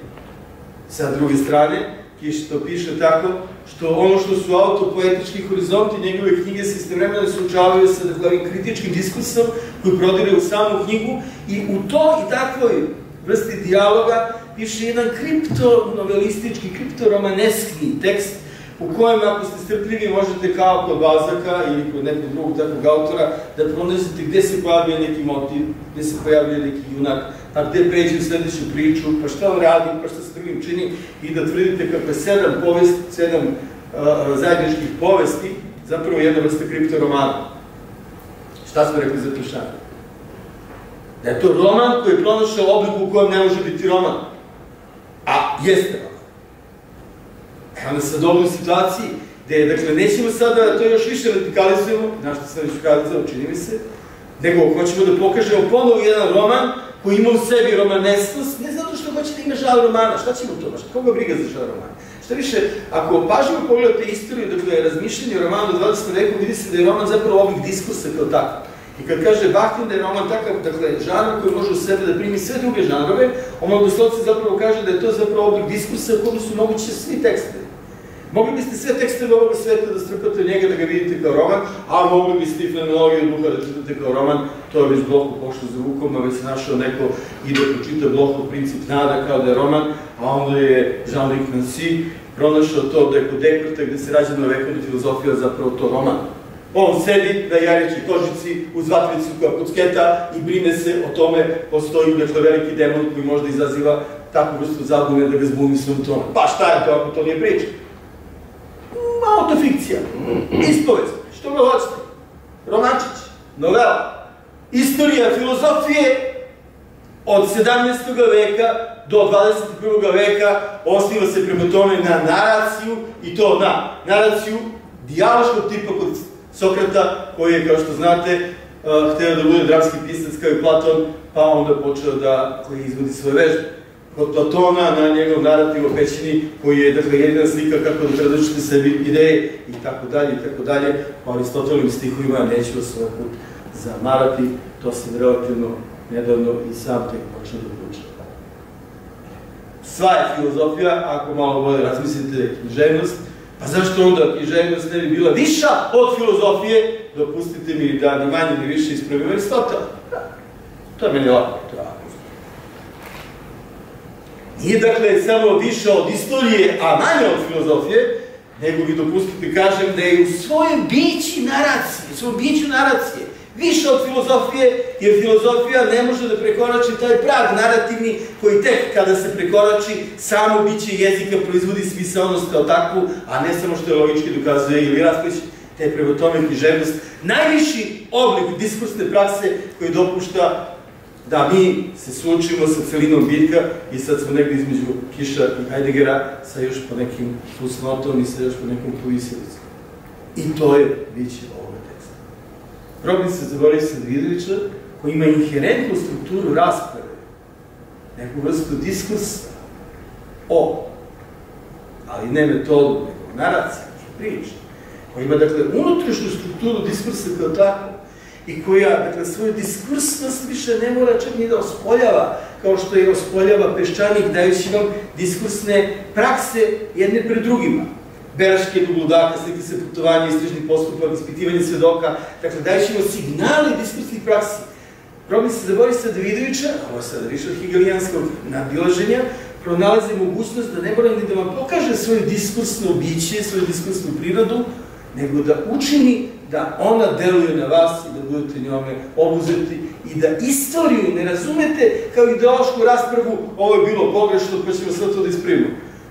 Sa druge strane, Kiš to piše tako, što ono što su autopoetički horizonti njegove knjige se istovremeno suočavaju sa dakle, kritičkim diskursom koji prodire u samu knjigu i u to i takvoj vrsti dijaloga piše jedan kriptonovelistički, kriptoromaneskni tekst u kojem, ako ste strpljivi, možete kao kod Bazaka ili kod nekog drugog takvog autora da pronađete gde se pojavlja neki motiv, gde se pojavlja neki junak, a gde pređe u sledeću priču, pa šta on radi, pa šta se drugim čini, i da tvrdite kako je sedam povest, sedam uh, zajedničkih povesti, zapravo jedna vrsta kriptoromana. Šta smo rekli za Tušana? Da je to roman koji je pronašao obliku u kojem ne može biti roman. A jeste. E onda sad ovoj situaciji, gde, dakle, nećemo sada to još više radikalizujemo, znaš što sam već ukazao, čini mi se, nego hoćemo da pokažemo ponovo jedan roman koji ima u sebi romanesnost, ne zato što hoće da ima žal romana, šta će mu to baš, koga briga za žal romana? Šta više, ako pažljivo pogledate istoriju, dakle, razmišljanje o romanu u 20. veku, vidi se da je roman zapravo oblik diskursa kao tako. I kad kaže Bakhtin da je roman takav, dakle, žanr koji može u sebe da primi sve druge žanrove, on doslovce zapravo kaže da je to zapravo oblik diskursa u kojem su moguće svi tekstovi. Mogli biste sve tekstove ovog sveta da strpate u njega da ga vidite kao roman, a mogli biste i fenomenologiju duha da čitate kao roman, to je već Blohu pošlo za rukom, a već se našao neko i da pročita Blohov princip nada kao da je roman, a onda je Jean-Luc Nancy pronašao to da je kod Descartes gde se rađa na vekovna filozofija zapravo to roman. On sedi na jarići kožici uz vatricu koja kucketa i brine se o tome, postoji dakle veliki demon koji možda izaziva takvu vrstu zabune da ga zbuni svom tome. Pa šta je to ako to nije priča? Autofikcija, ispovest, što ga hoćete, romančić, novela, istorija filozofije od 17. veka do 21. veka osniva se prema tome na naraciju i to na naraciju dijaloškog tipa kod Sokrata, koji je, kao što znate, uh, hteo da bude dramski pisac kao i Platon, pa onda počeo da koji izvodi svoje vežbe kod Platona na njegov narativ o pećini, koji je, dakle, jedna slika kako da predočite sebi ideje i tako dalje i tako dalje, po Aristotelovim stihovima neću vas ovaj put zamarati, to sam relativno nedavno i sam tek počeo da učem. Sva je filozofija, ako malo bolje razmislite, književnost, pa zašto onda književnost ne bi bila viša od filozofije, dopustite mi da ni manje ni više ispravim Aristotela. To je meni lako, to je Nije dakle samo više od istorije, a manje od filozofije, nego vi dopustite kažem da je u svojem bići naracije, u svom biću naracije, više od filozofije, jer filozofija ne može da prekorači taj prag narativni koji tek kada se prekorači, samo biće jezika proizvodi smisalnost kao takvu, a ne samo što je logički dokazuje ili rasklić, te prema tome književnost, najviši oblik diskursne prakse koji dopušta da mi se suočimo sa celinom bitka i sad smo negdje između Kiša i Heideggera sa još po nekim fusnotom i sa još po nekom povisilicom. I to je biće ovoga teksta. Probim se za Borisa Davidovića, koji ima inherentnu strukturu rasprave, neku vrstu diskursa o, ali ne metodu, nego naracija, priča, koji ima, dakle, unutrašnju strukturu diskursa kao tako, i koja, dakle, svoju diskursnost više ne mora čak ni da ospoljava, kao što je ospoljava peščanik, dajući vam diskursne prakse jedne pred drugima. Beraške do ludaka, slike se putovanje, istražni postupak, ispitivanje svedoka, dakle, dajući vam signali diskursnih praksi. Probim se da Borisa Davidovića, ovo sada više od hegelijanskog nadilaženja, pronalazi mogućnost da ne mora ni da vam pokaže svoje diskursno biće, svoju diskursnu prirodu, nego da učini da ona deluje na vas i da budete njome obuzeti i da istoriju ne razumete kao ideološku raspravu, ovo je bilo pogrešno, pa ćemo sve to da ispravimo.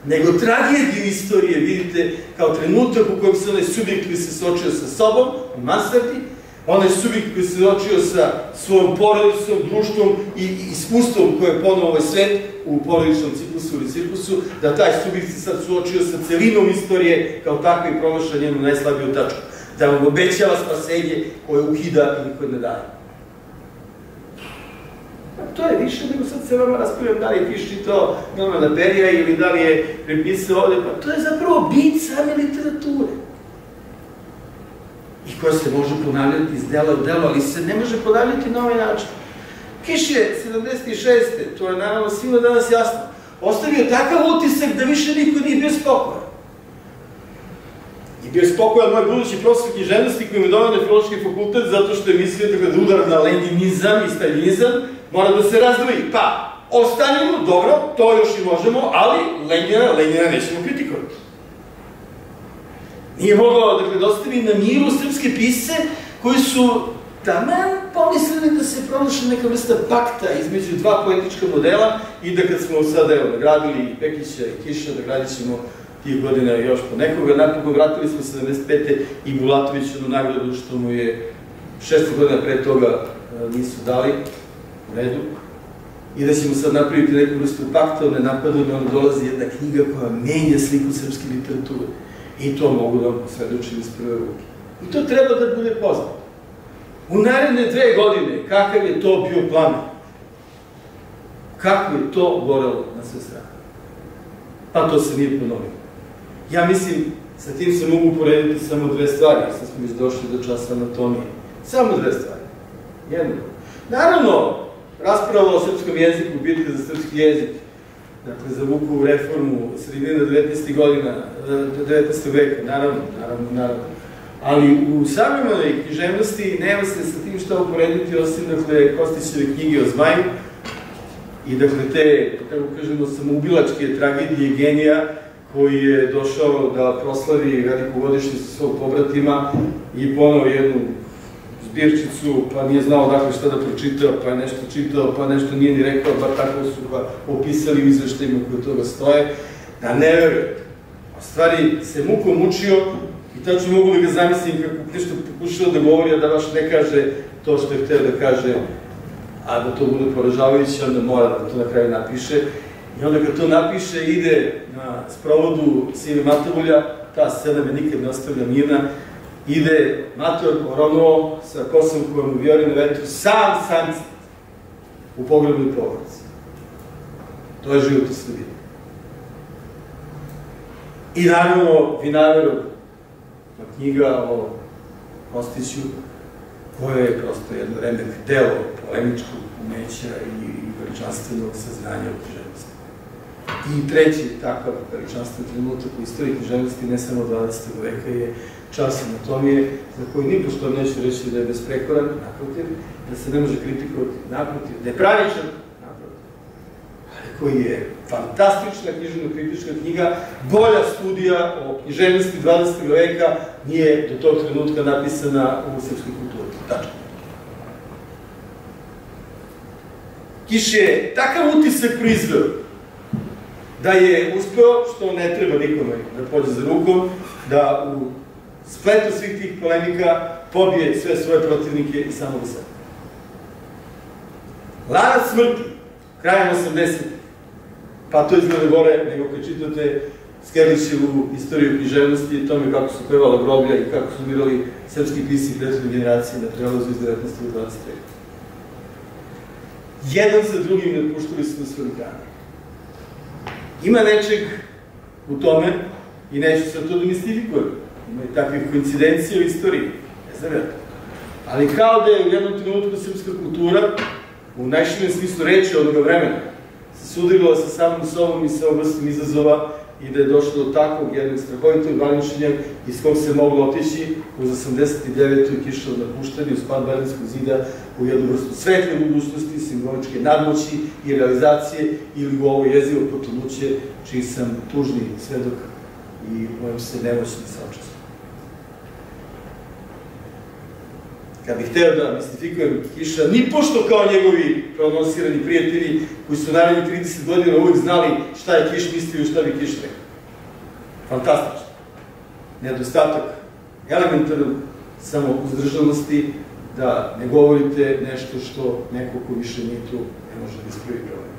Nego tragediju istorije vidite kao trenutak u kojem se onaj subjekt koji se sočio sa sobom, u Mansardi, onaj subjekt koji se sočio sa svojom porodicom, društvom i iskustvom koje je ponao ovaj svet u porodičnom ciklusu ili cirkusu, da taj subjekt se sad suočio sa celinom istorije kao takve i promaša njenu najslabiju tačku da vam obećava spasenje koje ukida ili koje ne daje. To je više nego sad se vama raspravljam da li je piši to Normana Berija ili da li je prepisao ovde, pa to je zapravo bit same literature. I koja se može ponavljati iz dela u delo, ali se ne može ponavljati na ovaj način. Kiš je 76. to je naravno svima danas jasno, ostavio takav utisak da više niko nije bio spokojan. I bio spokojan moj budući profesor književnosti koji me doveo na filološki fakultet zato što je mislio da kada udar na leninizam i stalinizam mora da se razdvoji. Pa, ostanimo, dobro, to još i možemo, ali Lenina, Lenina nećemo kritikovati. Nije mogao dakle, da ostavi na miru srpske pise koji su taman pomislili da se pronašla neka vrsta pakta između dva poetička modela i da kad smo sada evo, nagradili Pekića i Kiša, da gradit ćemo tih godina još po nekoga. Napokon vratili smo 75. i Bulatović jednu nagradu što mu je šest godina pre toga e, nisu dali u redu. I da ćemo sad napraviti neku vrstu paktovne napadovne, onda dolazi jedna knjiga koja menja sliku srpske literature. I to mogu da vam posvedočim iz prve ruke. I to treba da bude poznato. U naredne dve godine, kakav je to bio plamen? kako je to gorelo na sve strane. Pa to se nije ponovilo. Ja mislim, sa tim se mogu porediti samo dve stvari, sad smo već došli do časa anatomije. Samo dve stvari. Jedno. Naravno, rasprava o srpskom jeziku, bitka za srpski jezik, dakle, za Vukovu reformu sredina 19. godina, 19. veka, naravno, naravno, naravno. Ali u savremenoj književnosti nema se sa tim šta uporediti osim, dakle, Kostićeve knjige o zmaju i, dakle, te, kako kažemo, samoubilačke tragedije genija koji je došao da proslavi veliku godišnicu svog pobratima i ponao jednu zbirčicu, pa nije znao dakle šta da pročita, pa je nešto čitao, pa nešto nije ni rekao, bar tako su ga opisali u izveštajima koje toga stoje, da ne verujete. A stvari se mukom mučio i tačno mogu da ga zamislim kako nešto pokušao da govori, a da baš ne kaže to što je hteo da kaže, a da to bude poražavajuće, onda mora da to na kraju napiše. I onda kad to napiše, ide na sprovodu Sive Matavulja, ta scena me nikad ne ostavlja mirna, ide Mator Orono sa kosom kojom u vjori na vetru, sam sam u pogrebnoj povorci. To je život u Srbiji. I naravno, Vinaverov knjiga o Kostiću, koje je prosto jedno remek delo polemičkog umeća i veličanstvenog saznanja književnosti. I treći takav veličanstven trenutak u istoriji književnosti, ne samo 20. veka, je čas anatomije, za koji ni pošto neću reći da je besprekoran, naprotiv, da se ne može kritikovati, naprotiv, da je pravičan, naprotiv, ali koji je fantastična književno-kritička knjiga, bolja studija o književnosti 20. veka nije do tog trenutka napisana u srpskoj kulturi. Tačno. Kiš je takav utisak proizveo da je uspeo, što ne treba nikome da pođe za rukom, da u spletu svih tih polemika pobije sve svoje protivnike i samog sebe. Lanac smrti, krajem 80. Pa to izgleda gore nego kad čitate Skerlićevu istoriju književnosti i tome kako su pevala groblja i kako su umirali srpski pisi prethodne generacije na prelazu iz 19. u 20. Jedan za drugim ne puštali su na svoju granu. Ima nečeg u tome i neću sad to da mistifikujem Ima i takvih koincidencija u istoriji, ne znam ja. Ali kao da je u jednom trenutku srpska kultura, u najširem smislu reči onoga vremena, se sudrila sa samom sobom i sa obrstom izazova i da je došlo do takvog jednog strahovitog valinčenja iz kog se moglo otići uz 89. i kišao napuštanje uz pad Berlinskog zida u jednu vrstu svetle budućnosti, simboličke nadmoći i realizacije ili u ovo jezivo potonuće čiji sam tužni svedok i u kojem se nemoćni saočestvo. Kad bih hteo da mistifikujem Kiša, ni pošto kao njegovi pronosirani prijatelji koji su naredni 30 godina uvijek znali šta je Kiš mislio i šta bi Kiš rekao. Fantastično. Nedostatak elementarnog samouzdržanosti da ne govorite nešto što neko ko više nije tu ne može da ispravi problem.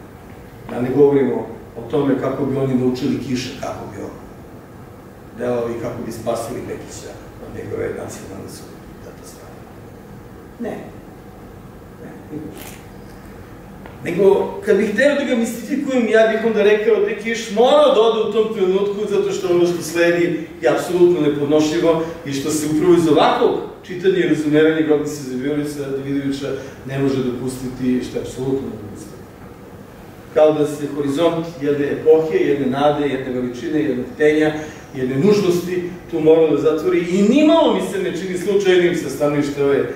Da ne govorimo o tome kako bi oni naučili Kiša, kako bi on delao i kako bi spasili Bekića od njegove nacionalne sude. Ne. Ne, Nego, kad bih hteo da ga mistifikujem, ja bih onda rekao da je Kiš morao da ode u tom trenutku, zato što ono što sledi je apsolutno nepodnošljivo i što se upravo iz ovakvog čitanja i razumevanja Grobnice Zaviolica Davidovića ne može dopustiti, što je apsolutno nedopustimo. Kao da se horizont jedne epohe, jedne nade, jedne veličine, jedne tenja, jedne nužnosti tu moralo da zatvori i nimalo mi se ne čini slučajnim sa stanovište ove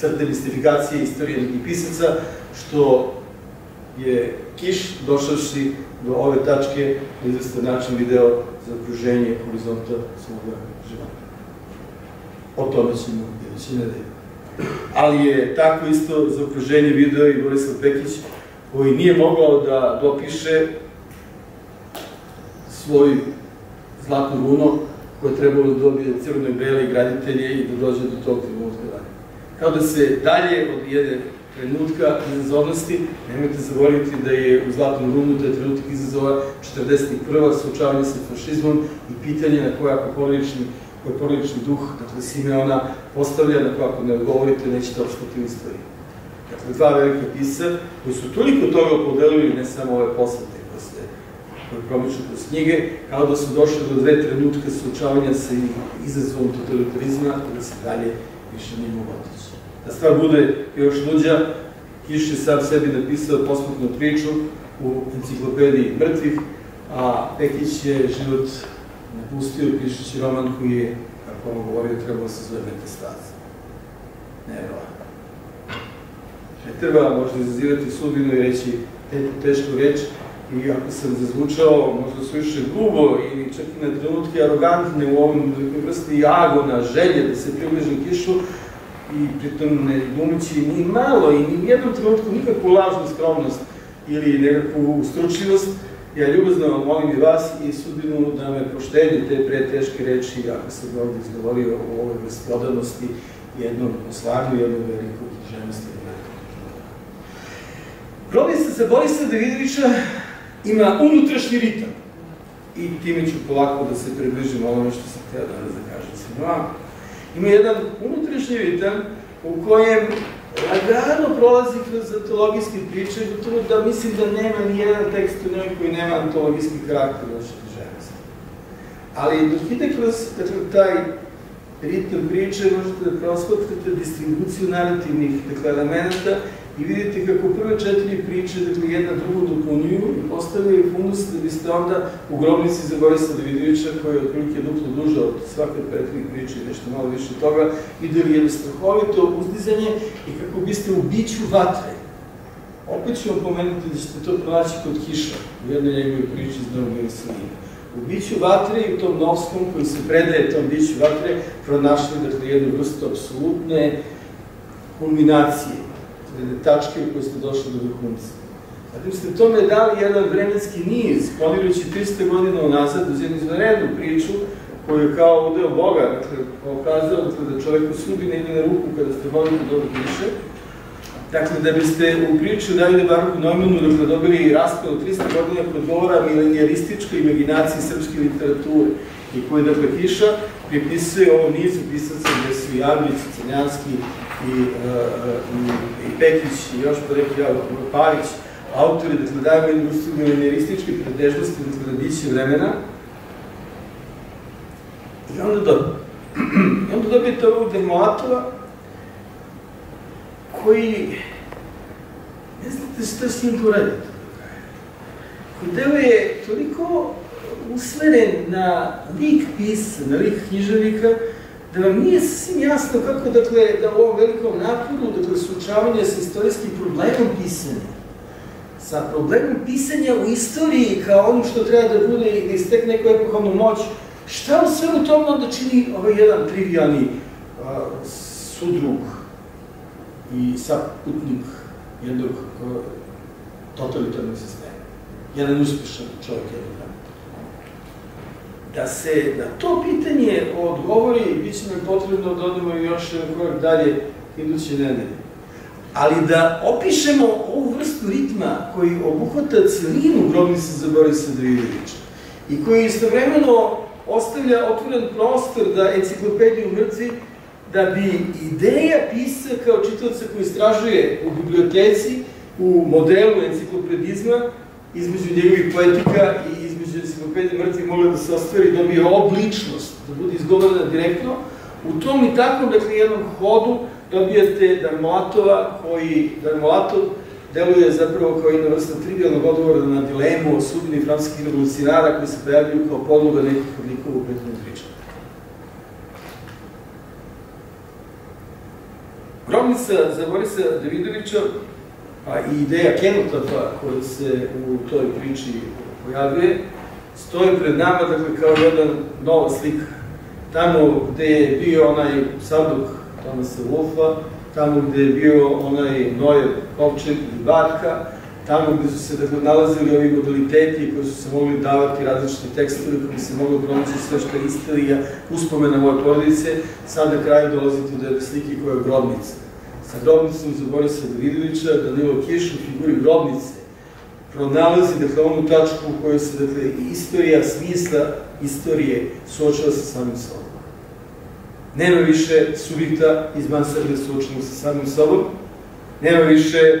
crte mistifikacije istorije nekih pisaca, što je Kiš, došavši do ove tačke, na izvestan način video za okruženje horizonta svoga života. O tome ćemo idući nedelje. Ali je tako isto za okruženje video i Borislav Pekić, koji nije mogao da dopiše svoj zlatno runo koje je trebalo da dobije crno i bele graditelje i da dođe do tog kao da se dalje od jedne trenutka izazovnosti, nemojte zaboraviti da je u Zlatnom rumu taj trenutak izazova 41. suočavanje sa fašizmom i pitanje na koje ako porodični, duh, dakle Simeona, postavlja, na koje ako ne odgovorite, nećete opštati u istoriji. Dakle, dva velika pisa koji su toliko toga podelili, ne samo ove poslate koje se koje promiču kroz knjige, kao da su došli do dve trenutka suočavanja sa izazovom totalitarizma da se dalje više nije mogu otići. Da stvar bude još luđa, Kiš je sam sebi napisao posmutnu priču u enciklopediji mrtvih, a Pekić je život napustio pišući roman koji je, kako on govorio, trebalo se zove metastaza. Nevrovatno. Ne treba možda izazivati sudbinu i reći tešku reč, i ako sam zazvučao možda su više grubo ili čak i na trenutke arogantne u ovom vrsti agona, želje da se približim kišu, i pritom ne glumići ni malo i ni jednom trenutku nikakvu lažnu skromnost ili nekakvu stručljivost, ja ljubazno molim i vas i sudbinu da me poštenju te pre teške reči, ako sam ovdje izgovorio o ovoj vrsti odanosti jednom osvarnu, jednom veliku književnosti. Grobnica se Borisa Davidovića ima unutrašnji ritam i time ću polako da se približim onome što sam htio danas da kažem svima. Ima jedan unutrašnji ritam u kojem lagano prolazi kroz antologijske priče, gotovo da mislim da nema ni jedan tekst u njoj koji nema antologijski karakter naše književnosti. Ali dok ide kroz dakle, taj ritam priče, možete da proshvatate distribuciju narativnih dakle, elementa i vidite kako prve četiri priče, dakle, jedna drugu dopunjuju i postavljaju fundus da biste onda u grobnici za Borisa Davidovića, koja je otprilike duplo duža od svake prethodnih priče i nešto malo više toga, videli jedno strahovito uzdizanje i kako biste u biću vatre. Opet ću vam pomenuti da ćete to pronaći kod Kiša, u jednoj njegovoj priči iz Novog Jerusalima. U biću vatre i u tom novskom koji se predaje tom biću vatre pronašli dakle, jednu vrstu apsolutne kulminacije tačke u kojoj ste došli do vrhunca. Zatim ste tome dali jedan vremenski niz, planirujući 300 godina unazad, uz jednu izvanrednu priču, koju je kao udeo Boga, dakle, pokazao dakle, da čoveku sudbina ide na ruku kada ste volite dobro piše. Dakle, da biste u priču Davide Baruhu Neumanu dakle, dobili raspad od 300 godina kod govora milenijarističkoj imaginaciji srpske literature i koje, dakle, Hiša pripisuje ovom nizu pisaca gde su Andrić, Crnjanski, i, uh, i Pekić i još po neki Pavić, autori, dakle, dajemo jednu vrstu milenijarističke predežnosti, dakle, da biće vremena. I onda, do, i onda dobijete ovog Dermoatova, koji, ne znate šta s njim poradite. Koji deo je toliko usmeren na lik pisa, na lik književnika, da vam nije sasvim jasno kako, dakle, da u ovom velikom naporu, dakle, suočavanje sa istorijskim problemom pisanja, sa problemom pisanja u istoriji kao onom što treba da bude i da istek neku epohalnu moć, šta u svemu tomu onda čini ovaj jedan trivialni a, sudrug i saputnik jednog totalitarnog sistema. Jedan uspešan čovjek jednog da se na to pitanje odgovori, bit će nam potrebno da odemo još jedan korak dalje iduće nedelje. Ali da opišemo ovu vrstu ritma koji obuhvata celinu grobnice za Borisa Davidovića i koji istovremeno ostavlja otvoren prostor da enciklopediju mrtvi da bi ideja pisa kao čitavca koji istražuje u biblioteci, u modelu enciklopedizma, između njegovih poetika i između enciklopedije mrtvih mogla da se ostvari, dobije obličnost, da bude izgovorena direktno, u tom i takvom, dakle, jednom hodu dobijate Darmolatova, koji, Darmolatov deluje zapravo kao jedna vrsta trivialnog odgovora na dilemu o sudbini francuskih revolucionara koji se pojavljuju kao podloga nekih odlikova u prethodnim pričama. Grobnica za Borisa Davidovića, a i ideja Kenotafa koja se u toj priči pojavljuje, stoji pred nama, dakle, kao jedna nova slika. Tamo gde je bio onaj saduk Tomasa Wolfa, tamo gde je bio onaj Nojev kovčeg i barka, tamo gde su se dakle, nalazili ovi modaliteti koji su se mogli davati različiti tekstovi, koji se mogli pronaći sve što je istorija, uspomena moje porodice, sad na kraju dolazite do jedne slike koja je grobnica. Sa grobnicom za Borisa Davidovića, Danilo Kiš u figuri grobnice, pronalazi dakle, onu tačku u kojoj se dakle, istorija, smisla istorije suočava sa samim sobom. Nema više subjekta izvan sebe suočenog sa samim sobom, Nema više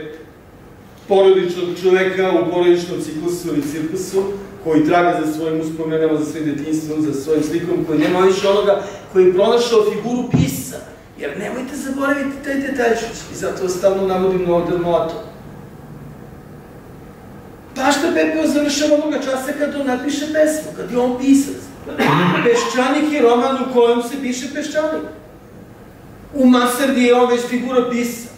porodičnog čoveka u porodičnom ciklusu ili cirkusu, koji traga za svojim uspomenama, za svojim detinstvom, za svojim slikom, koji nema više onoga koji je pronašao figuru pisa. Jer nemojte zaboraviti taj detaljčić. I zato vas stavno navodim na ovdje moto. Pašta Pepeo završava onoga časa kad on napiše pesmu, kad je on pisac. Peščanik je roman u kojem se piše Peščanik. U Masardi je on već figura pisa.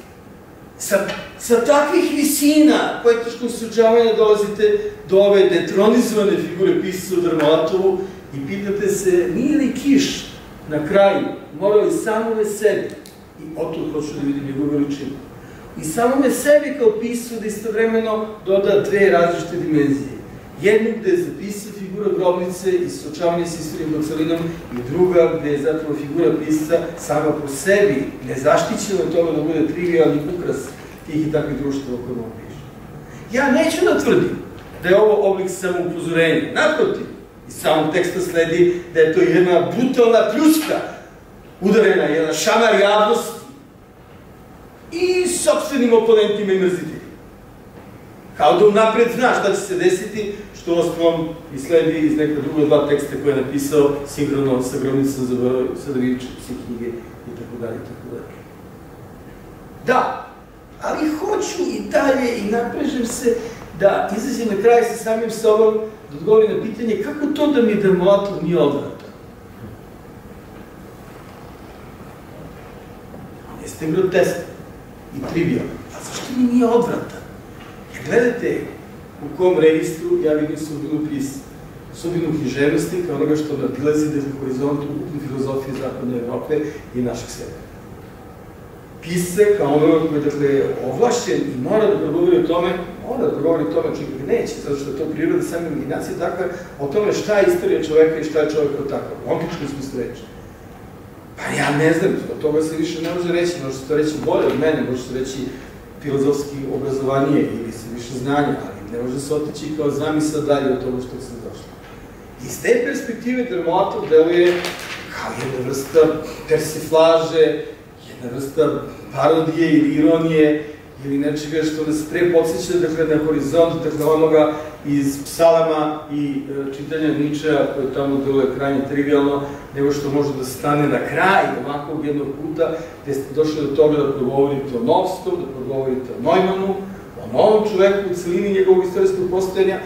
Sa, sa takvih visina poetičkog suđavanja dolazite do ove detronizovane figure pisa u Drmatovu i pitate se, nije li Kiš na kraju morao i samome sebi, i otud hoću da vidim njegovu veličinu, i samome sebi kao pisu da istovremeno doda dve različite dimenzije. Jednu gde je zapisao figura grobnice i sočavanje s istorijom celinom i druga gde je zapravo figura pisca sama po sebi nezaštićena od toga da bude trivialni ukras tih i takvih društva o on piše. Ja neću da tvrdim da je ovo oblik samoupozorenja. Naprotiv, iz samog teksta sledi da je to jedna brutalna pljuska udarena, jedna šamar javnosti и собственим опонентima и мрзители. Хаудо напред знаш да значи ќе се десети, што основам и следи из нека друга два текста кој е написал синхронно с граница за си психиге и така дали, и така дали. Да, ами ali hoću и dalje i naprežem se da izađem na kraj sa samim sobom, da odgovorim na pitanje kako to da mi Dermoatov nije odvratan. Jeste grotesno. I trivialan. A zašto mi nije odvratan? Jer gledajte u kom registru ja vidim sudbinu pisa. Sudbinu književnosti kao onoga što nadilazi da je horizont ukupne filozofije zapadne Evrope i našeg sveta. Pisce kao onoga koji dakle, je ovlašćen i mora da progovori o tome, mora da progovori o tome, čovjek neće, zato što je to priroda same imaginacije takva, o tome šta je istorija čoveka i šta je čovek kao takav, u antičkom smislu reči. Pa ja ne znam, od toga se više ne može reći, može se to reći bolje od mene, može se reći filozofski obrazovanije ili se više znanja, ali ne može se otići kao zamisla dalje od toga što sam došla. Iz te perspektive Dermotov deluje kao jedna vrsta persiflaže, jedna vrsta parodije ili ironije, ili nečega što nas pre podsjeća dakle, na horizont, dakle onoga iz psalama i e, čitanja Ničeja, koje tamo deluje krajnje trivialno, nego što može da stane na kraj ovakvog jednog puta, gde ste došli do toga da progovorite o Novstu, da progovorite o Neumanu, o novom čoveku u celini njegovog istorijskog postojanja,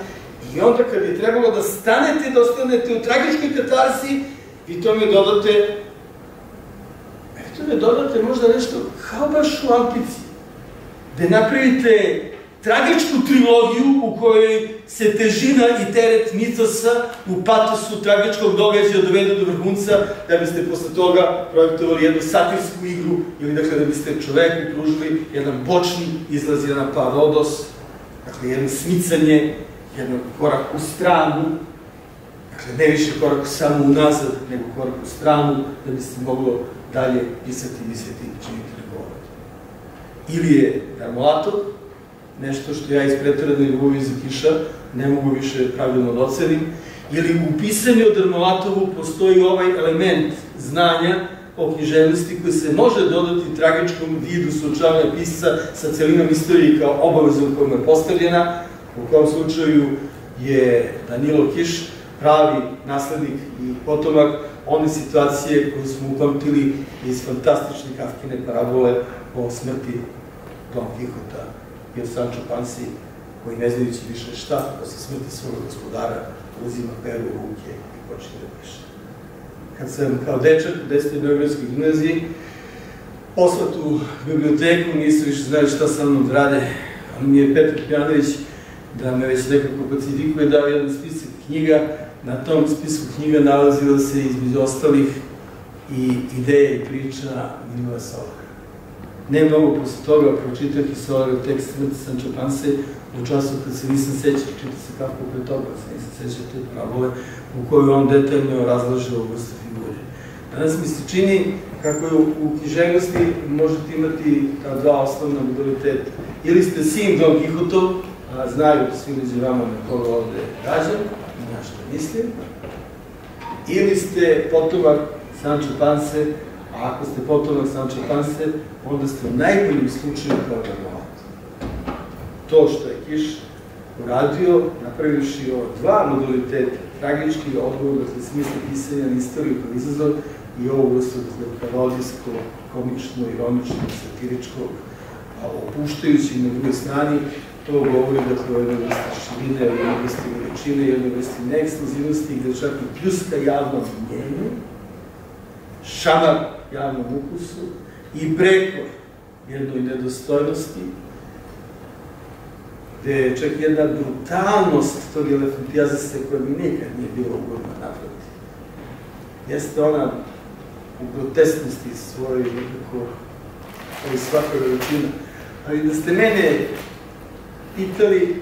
i onda kad je trebalo da stanete, da ostanete u tragičkoj katarsi, vi tome dodate, vi tome dodate možda nešto kao baš u Ampici, gde napravite tragičku trilogiju u kojoj se težina i teret mitosa u patosu tragičkog događaja dovedu do vrhunca, da biste posle toga projektovali jednu satirsku igru ili dakle da biste čoveku pružili jedan bočni izlaz, jedan parodos, dakle jedno smicanje, jedan korak u stranu, dakle ne više korak samo unazad, nego korak u stranu, da biste moglo dalje pisati, misliti, činiti. Ili je Darmolatov, nešto što ja iz pretredne ljubavi za kiša ne mogu više pravilno da ocenim, ili u pisanju o Darmolatovu postoji ovaj element znanja o književnosti koji se može dodati tragičkom vidu suočavanja pisca sa celinom istorije kao obavezom kojom je postavljena, u kom slučaju je Danilo Kiš pravi naslednik i potomak one situacije koje smo upamtili iz fantastične Kafkine parabole o smrti Don Quixota i o Sancho Pansi, koji ne znajući više šta, posle smrti svog gospodara, uzima peru u ruke i počne da piše. Kad sam kao dečak u 10. Beogradskoj gimnaziji poslat u biblioteku, nisu više znali šta sa mnom rade, ali mi je Petar Pjanović, da me već nekako pacifikuje, dao jedan spisak knjiga, na tom spisku knjiga nalazila se između ostalih i ideje i priča Minila Solara. Ne mnogo posle toga pročitao Solara tekst Smrti Sancho Panse u času kad se nisam sećao, čita se kako pre toga, se nisam sećao te parabole u kojoj on detaljno razlaže ovu vrstu figure. Danas mi se čini kako je u, književnosti možete imati ta dva osnovna modaliteta. Ili ste sin Don Quixotov, a znaju svi među vama na koga ovde rađam, na što mislim, ili ste potomak Sancho Panse, A ako ste potomak Sanče Panse, onda ste u najboljim slučaju kao Remolat. To što je Kiš uradio, napravivši ovo dva modaliteta, tragički odgovor, dakle, smisla pisanja na istoriju kao izazov i ovo vrstu dakle, parodijsko, komično, ironično, satiričko, opuštajući na drugoj strani, to govori dakle o jednoj vrsti širine, o jednoj vrsti veličine, o jednoj vrsti neekskluzivnosti, gde čak i pljuska javnom mnjenju, šamar javnom ukusu i preko jednoj nedostojnosti, gde je čak jedna brutalnost tog elefantijaziste koja mi nikad nije bila ugodna napraviti. Jeste ona u grotesnosti svoje nekako, ali svaka veličina. Ali da ste mene pitali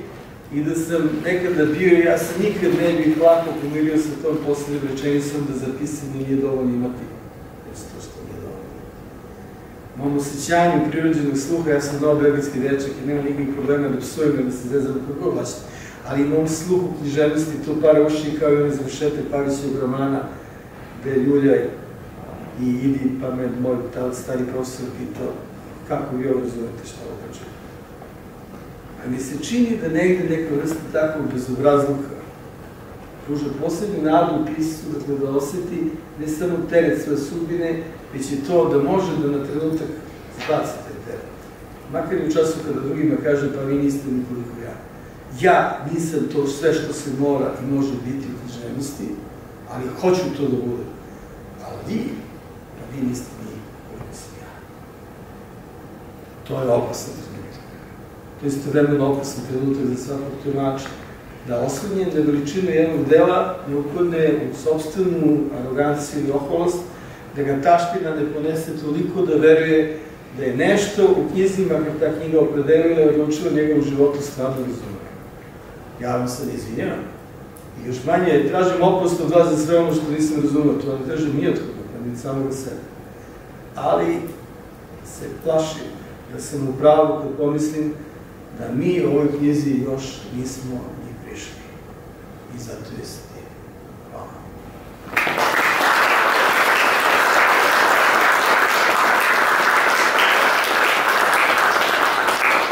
i da sam nekada bio, ja sam nikad ne bih lako pomirio sa tom poslednjom rečenicom da zapisanje nije dovoljno imati. Jeste to što nije dovoljno. Mom osjećanju prirođenog sluha, ja sam dao bebijski dečak i nema nikakvih problema da psujem da se zezam kako hoćete. Ali imam sluhu književnosti, to pare uši kao i one završete Pavićevog romana, gde Ljuljaj i idi, pa me moj stari profesor pitao kako vi ovo razumete šta ovo kaže. A mi se čini da negde neka vrsta takvog bezobrazluka pruža posebnu nadu u pisu, dakle da oseti ne samo teret svoje sudbine, već i to da može da na trenutak zbaci taj teret. Makar i u času kada drugima kaže pa vi niste nikoliko ja. Ja nisam to sve što se mora i može biti u književnosti, ali hoću to da bude. Ali vi, pa vi niste ni koliko sam ja. To je opasno trenutak. To je istovremeno opasno trenutak za svakog tumača da oslanjene veličine jednog dela ne upadne u sobstvenu aroganciju i oholost, da ga taština ne ponese toliko da veruje da je nešto u knjizima, kako ta knjiga opredelila i odlučila njegovom životu stvarno razume. Ja vam sad izvinjam. I još manje tražim oprost od vas za sve ono što nisam razumio, to ne tražim nije od koga, pa ni samog sebe. Ali se plašim da sam u pravu kad pomislim da mi u ovoj knjizi još nismo I zato je.